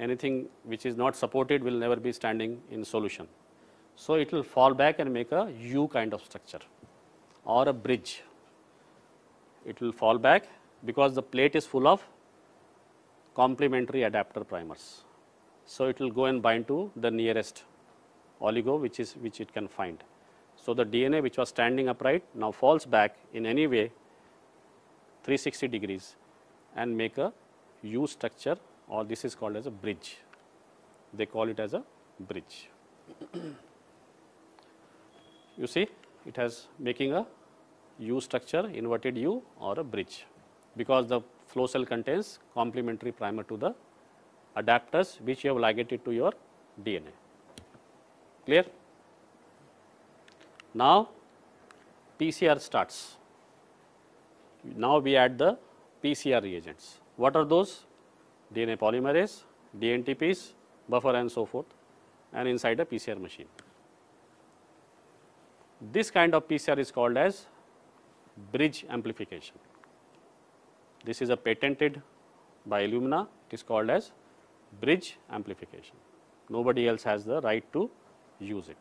S2: anything which is not supported will never be standing in solution. So, it will fall back and make a U kind of structure or a bridge. It will fall back because the plate is full of complementary adapter primers. So, it will go and bind to the nearest oligo which is which it can find. So, the DNA which was standing upright now falls back in any way 360 degrees and make a U structure or this is called as a bridge. They call it as a bridge. you see it has making a U structure inverted U or a bridge because the flow cell contains complementary primer to the adapters which you have ligated to your DNA. Clear? Now, PCR starts. Now, we add the PCR reagents. What are those? DNA polymerase, DNTPs, buffer and so forth and inside a PCR machine. This kind of PCR is called as bridge amplification. This is a patented by Illumina. It is called as bridge amplification. Nobody else has the right to use it.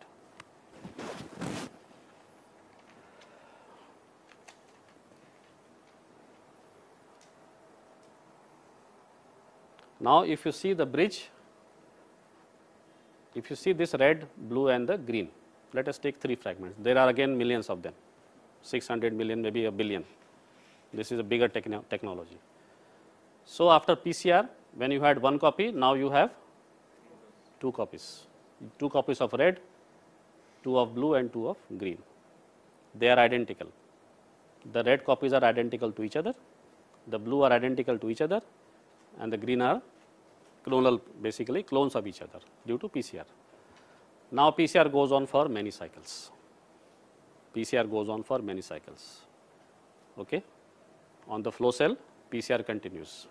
S2: Now, if you see the bridge, if you see this red, blue and the green, let us take three fragments. There are again millions of them, 600 million, maybe a billion. This is a bigger techno technology. So, after PCR, when you had one copy, now you have two copies, two copies of red, two of blue and two of green. They are identical. The red copies are identical to each other, the blue are identical to each other and the green are clonal basically clones of each other due to PCR. Now, PCR goes on for many cycles. PCR goes on for many cycles. Okay. On the flow cell, PCR continues,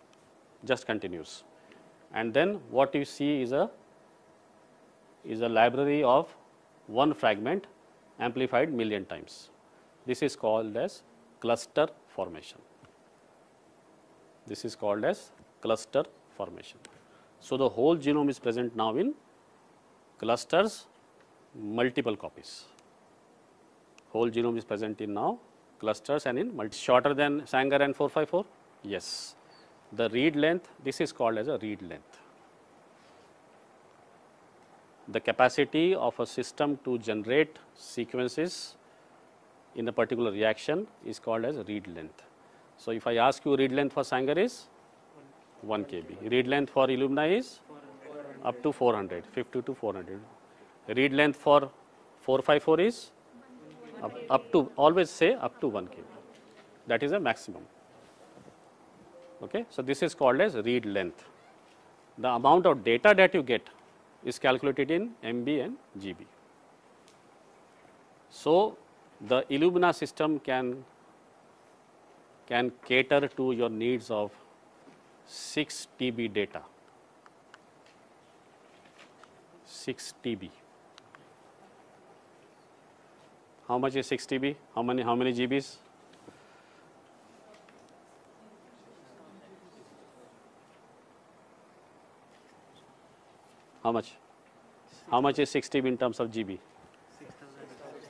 S2: just continues. And then what you see is a is a library of one fragment amplified million times. This is called as cluster formation. This is called as cluster formation. So, the whole genome is present now in clusters multiple copies. Whole genome is present in now clusters and in multi shorter than Sanger and 454? Yes. The read length, this is called as a read length. The capacity of a system to generate sequences in a particular reaction is called as read length. So, if I ask you read length for Sanger is 1 kb. Read length for Illumina is up to 400, 50 to 400. Read length for 454 is up, up to always say up to 1 kb. That is a maximum. Okay. So, this is called as read length. The amount of data that you get is calculated in MB and GB. So, the Illumina system can can cater to your needs of 6 TB data, 6 TB. How much is 6 TB? How many, how many GBs? How much? How much is 6 TB in terms of GB?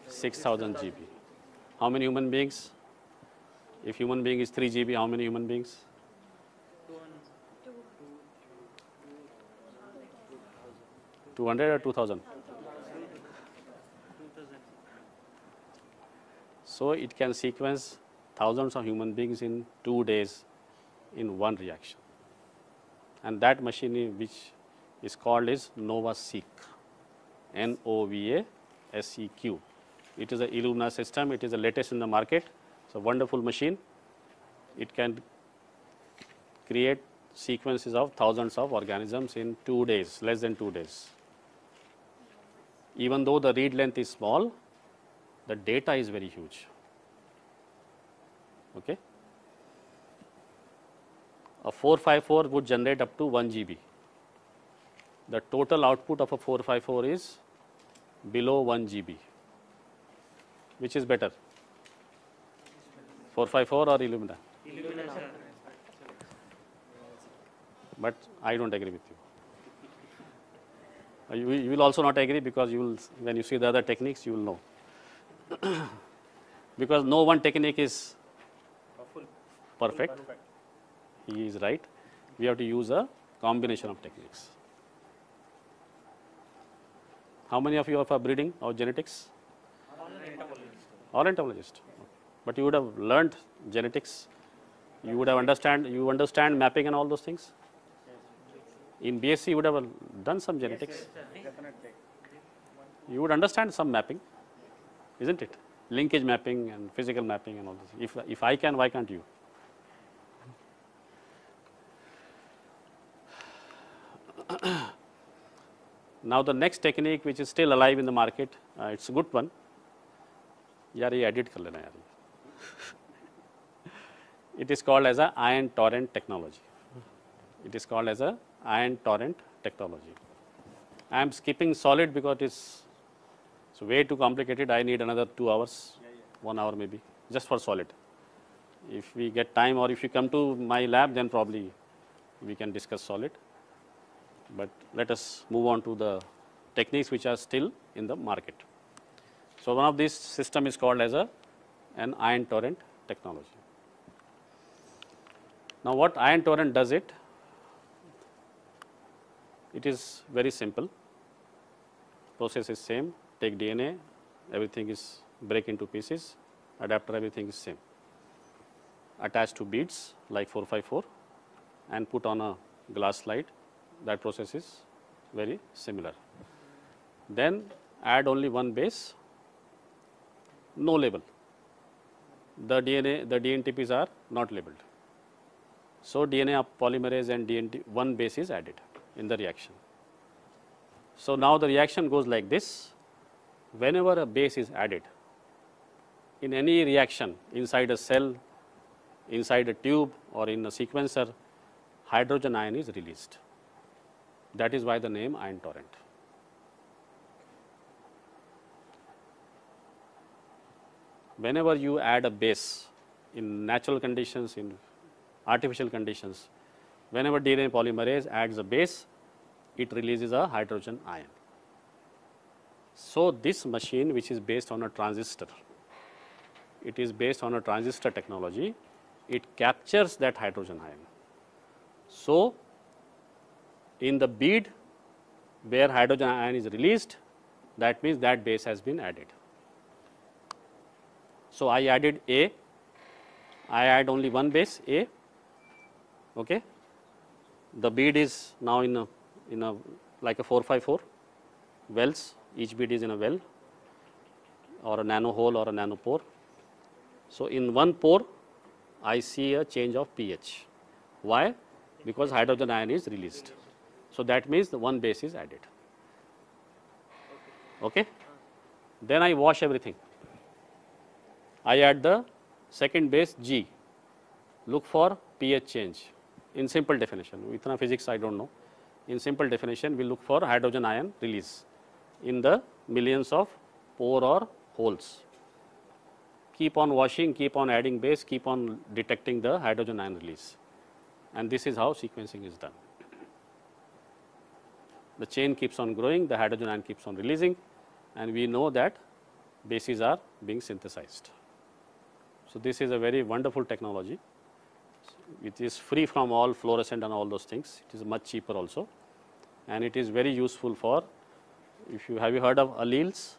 S2: 6000 GB. How many human beings? If human being is 3 GB, how many human beings? 200 or 2000? So, it can sequence thousands of human beings in 2 days in one reaction. And that machine which is called is NovaSeq, N-O-V-A-S-E-Q. It is a Illumina system, it is the latest in the market. It's a wonderful machine. It can create sequences of thousands of organisms in 2 days, less than 2 days. Even though the read length is small, the data is very huge. Okay? A 454 would generate up to 1 GB. The total output of a 454 is below 1 GB. Which is better? 454 or Illumina? Illumina. But I don't agree with you. Uh, You, you will also not agree because you will, when you see the other techniques, you will know. because no one technique is perfect. He is right. We have to use a combination of techniques. How many of you are for breeding or genetics? All entomologists. But you would have learned genetics. You would have understand. You understand mapping and all those things. In BSc, you would have done some genetics. You would understand some mapping, isn't it? Linkage mapping and physical mapping and all this. If, if I can, why can't you? now, the next technique which is still alive in the market, uh, it's a good one. यार ये edit कर लेना यार it is called as a ion torrent technology. It is called as a ion torrent technology. I am skipping solid because it is it's way too complicated. I need another two hours, one hour maybe, just for solid. If we get time or if you come to my lab, then probably we can discuss solid. But let us move on to the techniques which are still in the market. So, one of these system is called as a an ion torrent technology. Now, what ion torrent does it? It is very simple. Process is same. Take DNA, everything is break into pieces. Adapter, everything is same. Attach to beads like 454 and put on a glass slide. That process is very similar. Then add only one base, no label. The DNA, the DNTPs are not labeled. So, DNA polymerase and DNT one base is added in the reaction. So, now the reaction goes like this. Whenever a base is added in any reaction inside a cell, inside a tube or in a sequencer, hydrogen ion is released. That is why the name ion torrent. Whenever you add a base in natural conditions, in artificial conditions, whenever DNA polymerase adds a base, it releases a hydrogen ion. So, this machine which is based on a transistor, it is based on a transistor technology, it captures that hydrogen ion. So, in the bead where hydrogen ion is released, that means that base has been added. So, I added A, I add only one base A, okay. the bead is now in a, in a like a 454 wells, each bead is in a well or a nano hole or a nano pore. So, in one pore I see a change of pH. Why? Because hydrogen ion is released. So, that means the one base is added. Okay? Then I wash everything. I add the second base G, look for pH change in simple definition. With physics I do not know. In simple definition, we look for hydrogen ion release in the millions of pore or holes. Keep on washing, keep on adding base, keep on detecting the hydrogen ion release and this is how sequencing is done. The chain keeps on growing, the hydrogen ion keeps on releasing and we know that bases are being synthesized. So, this is a very wonderful technology. It is free from all fluorescent and all those things. It is much cheaper also and it is very useful for if you have you heard of alleles?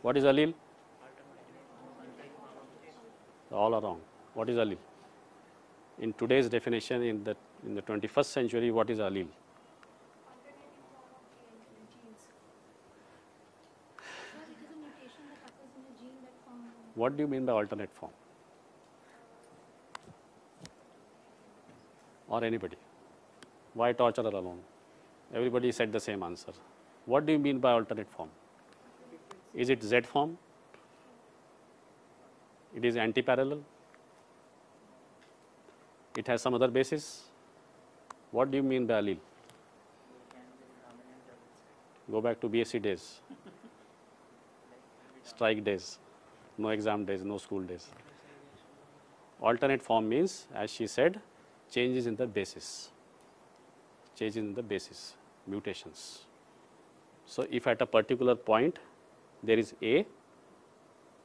S2: What is allele? All around. What is allele? In today's definition in the in the 21st century, what is allele? What do you mean by alternate form? Or anybody? Why torture alone? Everybody said the same answer. What do you mean by alternate form? Is it Z form? It is anti-parallel? It has some other basis? What do you mean by allele? Go back to BSc days, strike days, no exam days, no school days. Alternate form means, as she said, changes in the basis, changes in the basis, mutations. So, if at a particular point there is A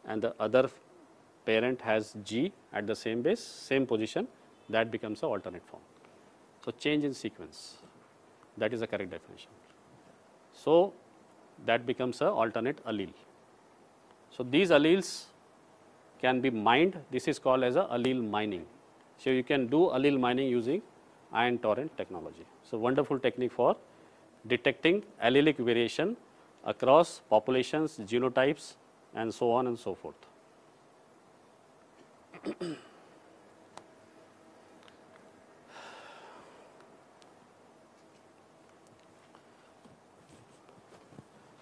S2: and the other parent has G at the same base, same position, that becomes a alternate form. So, change in sequence, that is the correct definition. So, that becomes a alternate allele. So, these alleles can be mined, this is called as a allele mining. So, you can do allele mining using ion torrent technology. So, wonderful technique for detecting allelic variation across populations, genotypes and so on and so forth.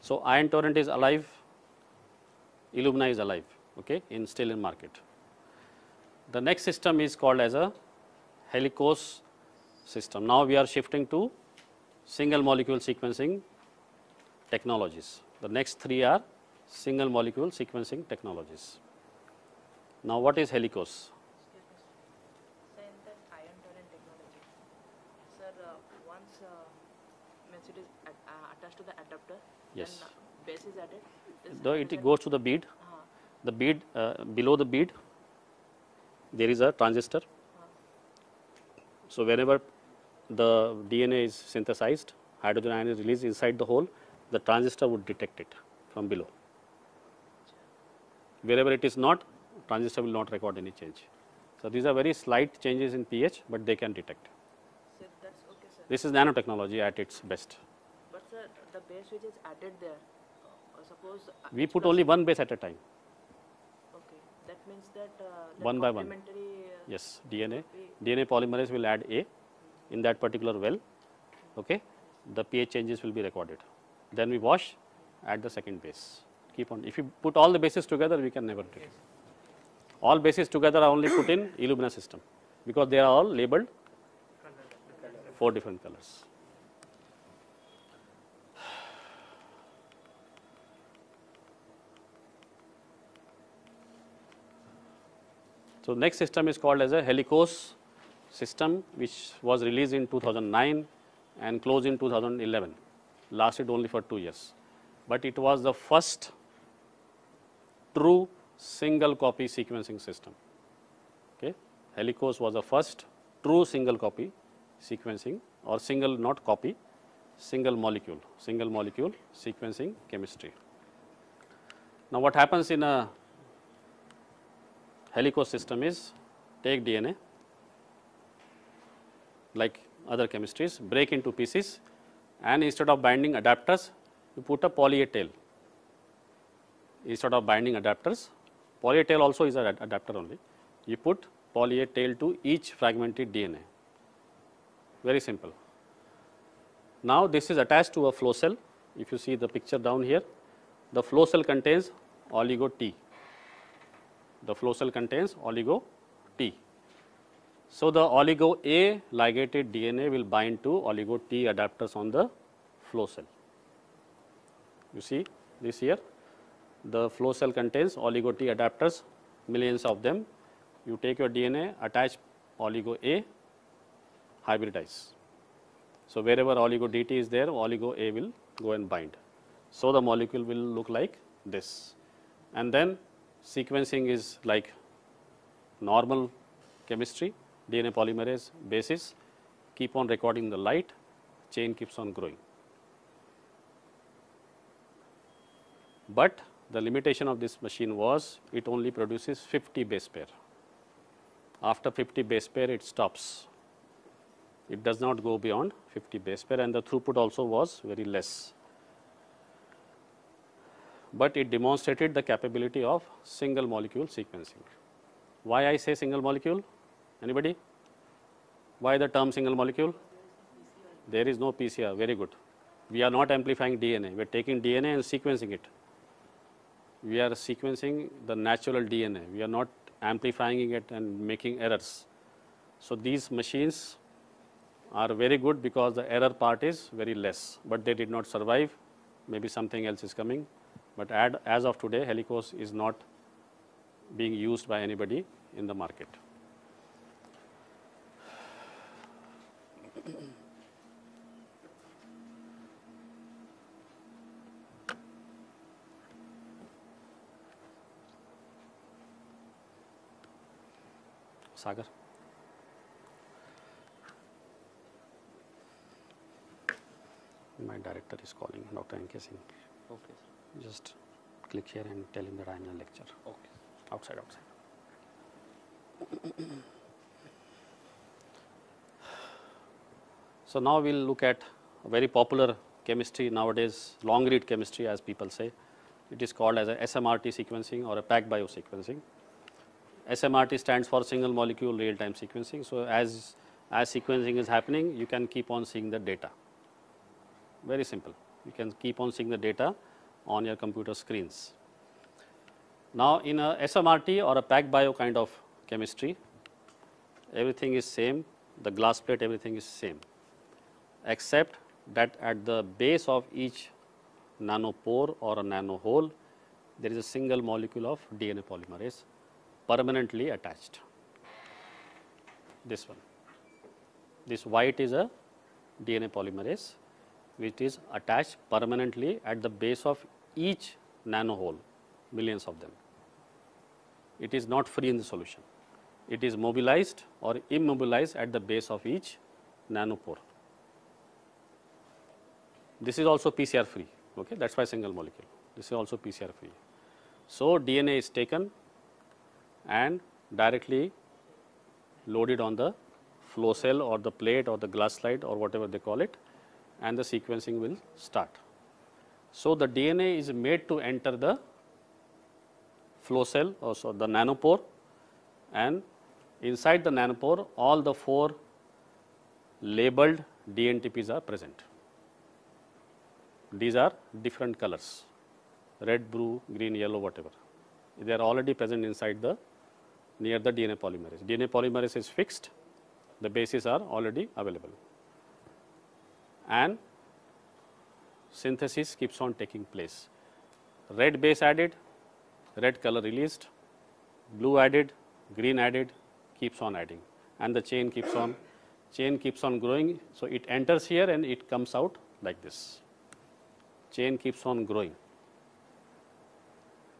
S2: So, ion torrent is alive, Illumina is alive okay, in still in market. The next system is called as a Helicos system. Now, we are shifting to single molecule sequencing technologies. The next three are single molecule sequencing technologies. Now, what is Helicos?
S6: Sir, uh, once uh, it is uh, attached to the adapter,
S2: yes
S6: uh, base is added.
S2: The, it
S6: at-
S2: goes to the bead.
S6: Uh-huh.
S2: The bead, uh, below the bead, there is a transistor. So, whenever the DNA is synthesized, hydrogen ion is released inside the hole, the transistor would detect it from below. Wherever it is not, transistor will not record any change. So, these are very slight changes in pH, but they can detect.
S6: Sir, that's okay, sir.
S2: This is nanotechnology at its best.
S6: But sir, the base which is added there, uh, suppose uh,
S2: We put only one base at a time.
S6: Okay, that means that uh,
S2: One by one.
S6: uh,
S2: Yes, DNA. DNA polymerase will add A in that particular well. Okay, the pH changes will be recorded. Then we wash, add the second base. Keep on. If you put all the bases together, we can never do it. All bases together are only put in Illumina system because they are all labeled four different colors. So, next system is called as a Helicos system which was released in 2009 and closed in 2011, lasted only for 2 years. But it was the first true single copy sequencing system. Okay. Helicos was the first true single copy sequencing or single not copy, single molecule, single molecule sequencing chemistry. Now, what happens in a Helicos system is take DNA like other chemistries, break into pieces and instead of binding adapters, you put a poly tail. Instead of binding adapters, poly tail also is an adapter only. You put poly tail to each fragmented DNA. Very simple. Now, this is attached to a flow cell. If you see the picture down here, the flow cell contains oligo T. The flow cell contains oligo T. So, the oligo A ligated DNA will bind to oligo T adapters on the flow cell. You see this here, the flow cell contains oligo T adapters, millions of them. You take your DNA, attach oligo A, hybridize. So, wherever oligo DT is there, oligo A will go and bind. So, the molecule will look like this. And then sequencing is like normal chemistry, DNA polymerase basis, keep on recording the light, chain keeps on growing. But the limitation of this machine was it only produces 50 base pair. After 50 base pair, it stops. It does not go beyond 50 base pair and the throughput also was very less. But it demonstrated the capability of single molecule sequencing. Why I say single molecule? Anybody? Why the term single molecule? There is no PCR, very good. We are not amplifying DNA, we are taking DNA and sequencing it. We are sequencing the natural DNA, we are not amplifying it and making errors. So, these machines are very good because the error part is very less, but they did not survive, maybe something else is coming. But as of today, Helicos is not being used by anybody in the market. Sagar. My director is calling, Dr. N.K. Singh.
S1: Okay.
S2: Just click here and tell him that I am in a lecture.
S1: Okay.
S2: Outside, outside. so now we'll look at a very popular chemistry nowadays, long read chemistry as people say. It is called as a SMRT sequencing or a PacBio sequencing. SMRT stands for single molecule real time sequencing. So as as sequencing is happening, you can keep on seeing the data. Very simple. You can keep on seeing the data on your computer screens. Now, in a SMRT or a PacBio kind of chemistry, everything is same, the glass plate everything is same, except that at the base of each nanopore or a nano hole, there is a single molecule of DNA polymerase permanently attached. This one. This white is a DNA polymerase which is attached permanently at the base of each nano hole, millions of them. It is not free in the solution. It is mobilized or immobilized at the base of each nanopore. This is also PCR free, okay? that is why single molecule. This is also PCR free. So, DNA is taken and directly loaded on the flow cell or the plate or the glass slide or whatever they call it and the sequencing will start. So, the DNA is made to enter the flow cell or so the nanopore and inside the nanopore all the four labeled DNTPs are present. These are different colors red, blue, green, yellow whatever. They are already present inside the near the DNA polymerase. DNA polymerase is fixed, the bases are already available and synthesis keeps on taking place. Red base added, red color released, blue added, green added, keeps on adding and the chain keeps on chain keeps on growing. So, it enters here and it comes out like this. Chain keeps on growing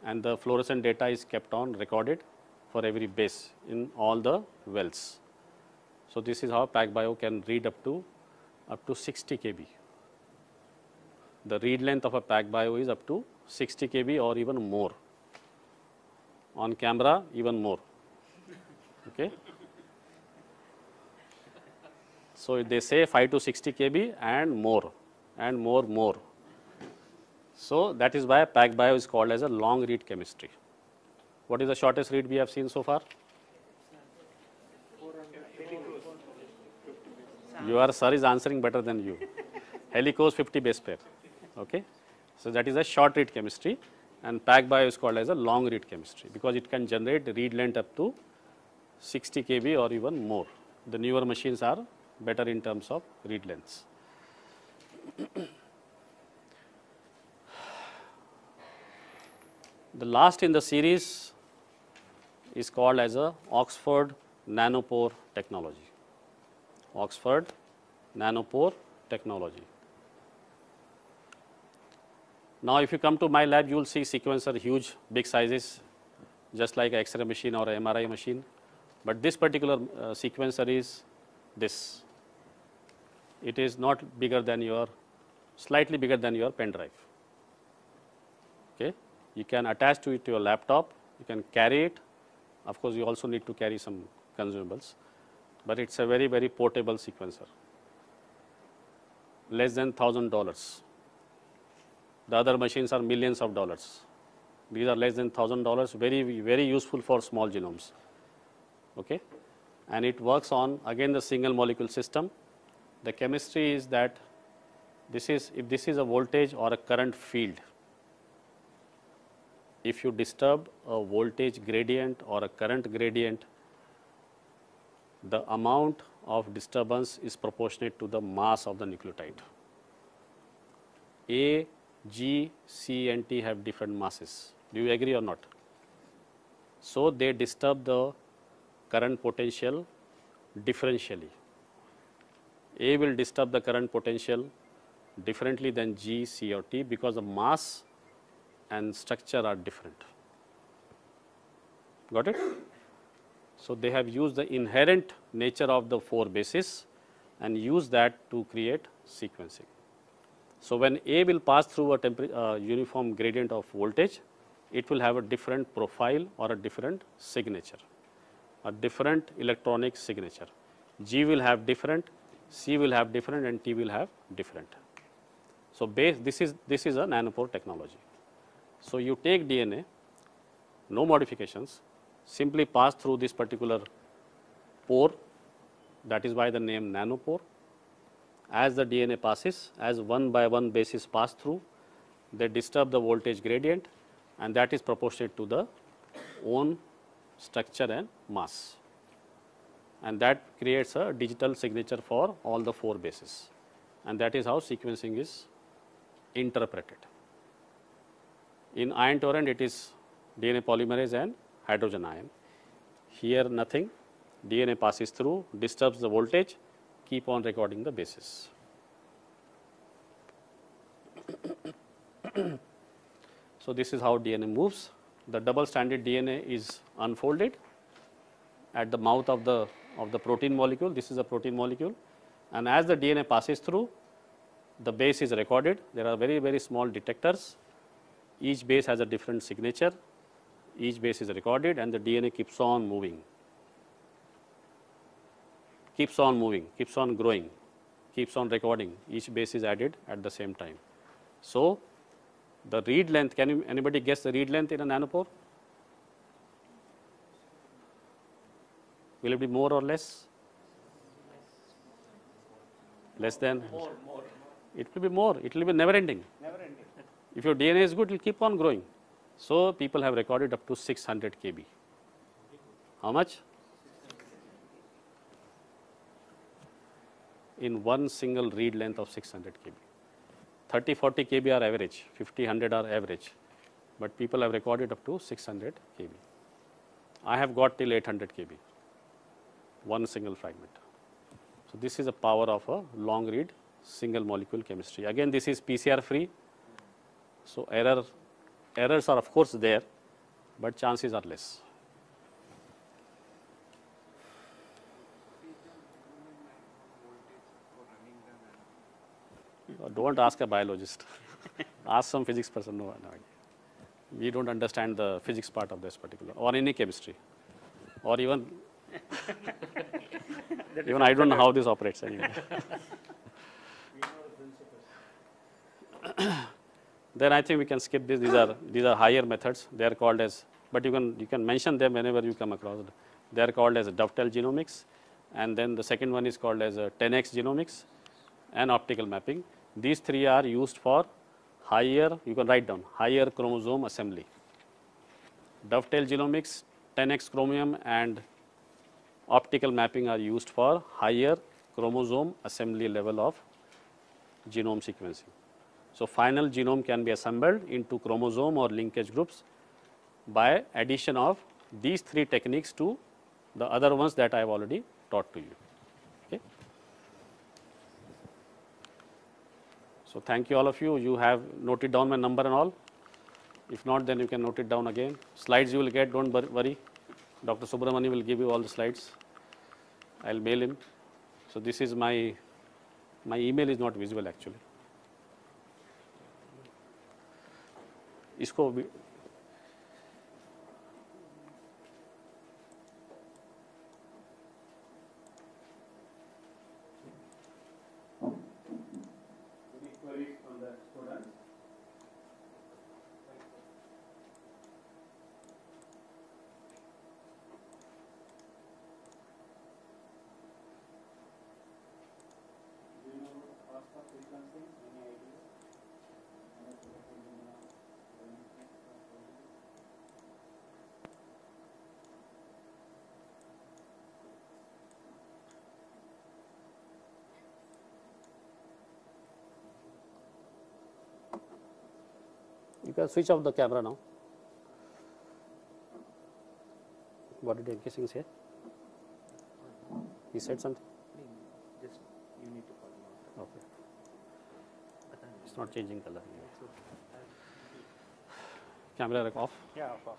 S2: and the fluorescent data is kept on recorded for every base in all the wells. So, this is how PacBio can read up to up to 60 kb. The read length of a PacBio is up to 60 kb or even more. On camera even more. Okay. So, they say 5 to 60 kb and more and more more. So, that is why PacBio is called as a long read chemistry. What is the shortest read we have seen so far? Your sir is answering better than you. Helicos 50 base pair. Okay. So, that is a short read chemistry and PacBio is called as a long read chemistry because it can generate read length up to 60 kb or even more. The newer machines are better in terms of read lengths. the last in the series is called as a Oxford nanopore technology. Oxford nanopore technology. Now, if you come to my lab, you will see sequencer huge, big sizes, just like X-ray machine or MRI machine. But this particular uh, sequencer is this. It is not bigger than your, slightly bigger than your pen drive. Okay. You can attach to it to your laptop, you can carry it. Of course, you also need to carry some consumables, but it is a very, very portable sequencer, less than thousand dollars. The other machines are millions of dollars. These are less than thousand dollars, very, very useful for small genomes. Okay? And it works on again the single molecule system. The chemistry is that this is if this is a voltage or a current field, if you disturb a voltage gradient or a current gradient, the amount of disturbance is proportionate to the mass of the nucleotide. A, G, C and T have different masses. Do you agree or not? So, they disturb the current potential differentially. A will disturb the current potential differently than G, C or T because the mass and structure are different. Got it? So, they have used the inherent nature of the four bases and used that to create sequencing. So, when A will pass through a uh, uniform gradient of voltage, it will have a different profile or a different signature, a different electronic signature. G will have different, C will have different and T will have different. So, base this is this is a nanopore technology. So, you take DNA, no modifications, simply pass through this particular pore that is why the name nanopore. As the DNA passes, as one by one bases pass through, they disturb the voltage gradient and that is proportionate to the own structure and mass. And that creates a digital signature for all the four bases and that is how sequencing is interpreted. In ion torrent, it is DNA polymerase and hydrogen ion. Here nothing, DNA passes through, disturbs the voltage, keep on recording the basis. so, this is how DNA moves. The double stranded DNA is unfolded at the mouth of the of the protein molecule. This is a protein molecule and as the DNA passes through the base is recorded. There are very very small detectors. Each base has a different signature. Each base is recorded and the DNA keeps on moving. Keeps on moving, keeps on growing, keeps on recording. Each base is added at the same time. So, the read length, can you anybody guess the read length in a nanopore? Will it be more or less? Less than?
S1: More, more.
S2: It will be more, it will be never ending.
S3: Never ending.
S2: If your DNA is good, it will keep on growing. So, people have recorded up to 600 kb. How much? In one single read length of 600 kb. 30, 40 kb are average, 50, 100 are average, but people have recorded up to 600 kb. I have got till 800 kb, one single fragment. So, this is the power of a long read single molecule chemistry. Again, this is PCR free. So, error errors are of course there, but chances are less. Uh, don't ask a biologist. ask some physics person. No, no. We don't understand the physics part of this particular, or any chemistry, or even even I don't know how this operates anyway. then I think we can skip this. These are these are higher methods. They are called as, but you can you can mention them whenever you come across. it. They are called as dovetail genomics, and then the second one is called as uh, a 10x genomics, and optical mapping. These three are used for higher. You can write down higher chromosome assembly. Dovetail genomics, 10x chromium, and optical mapping are used for higher chromosome assembly level of genome sequencing. So, final genome can be assembled into chromosome or linkage groups by addition of these three techniques to the other ones that I have already taught to you. So, thank you all of you. You have noted down my number and all. If not, then you can note it down again. Slides you will get, don't wor- worry. Dr. Subramani will give you all the slides. I will mail him. So, this is my, my email is not visible actually. इसको can switch off the camera now. What did NK Singh say? He said something?
S1: Just you need to follow.
S2: Okay. It's not changing color. Camera off.
S3: Yeah, of course.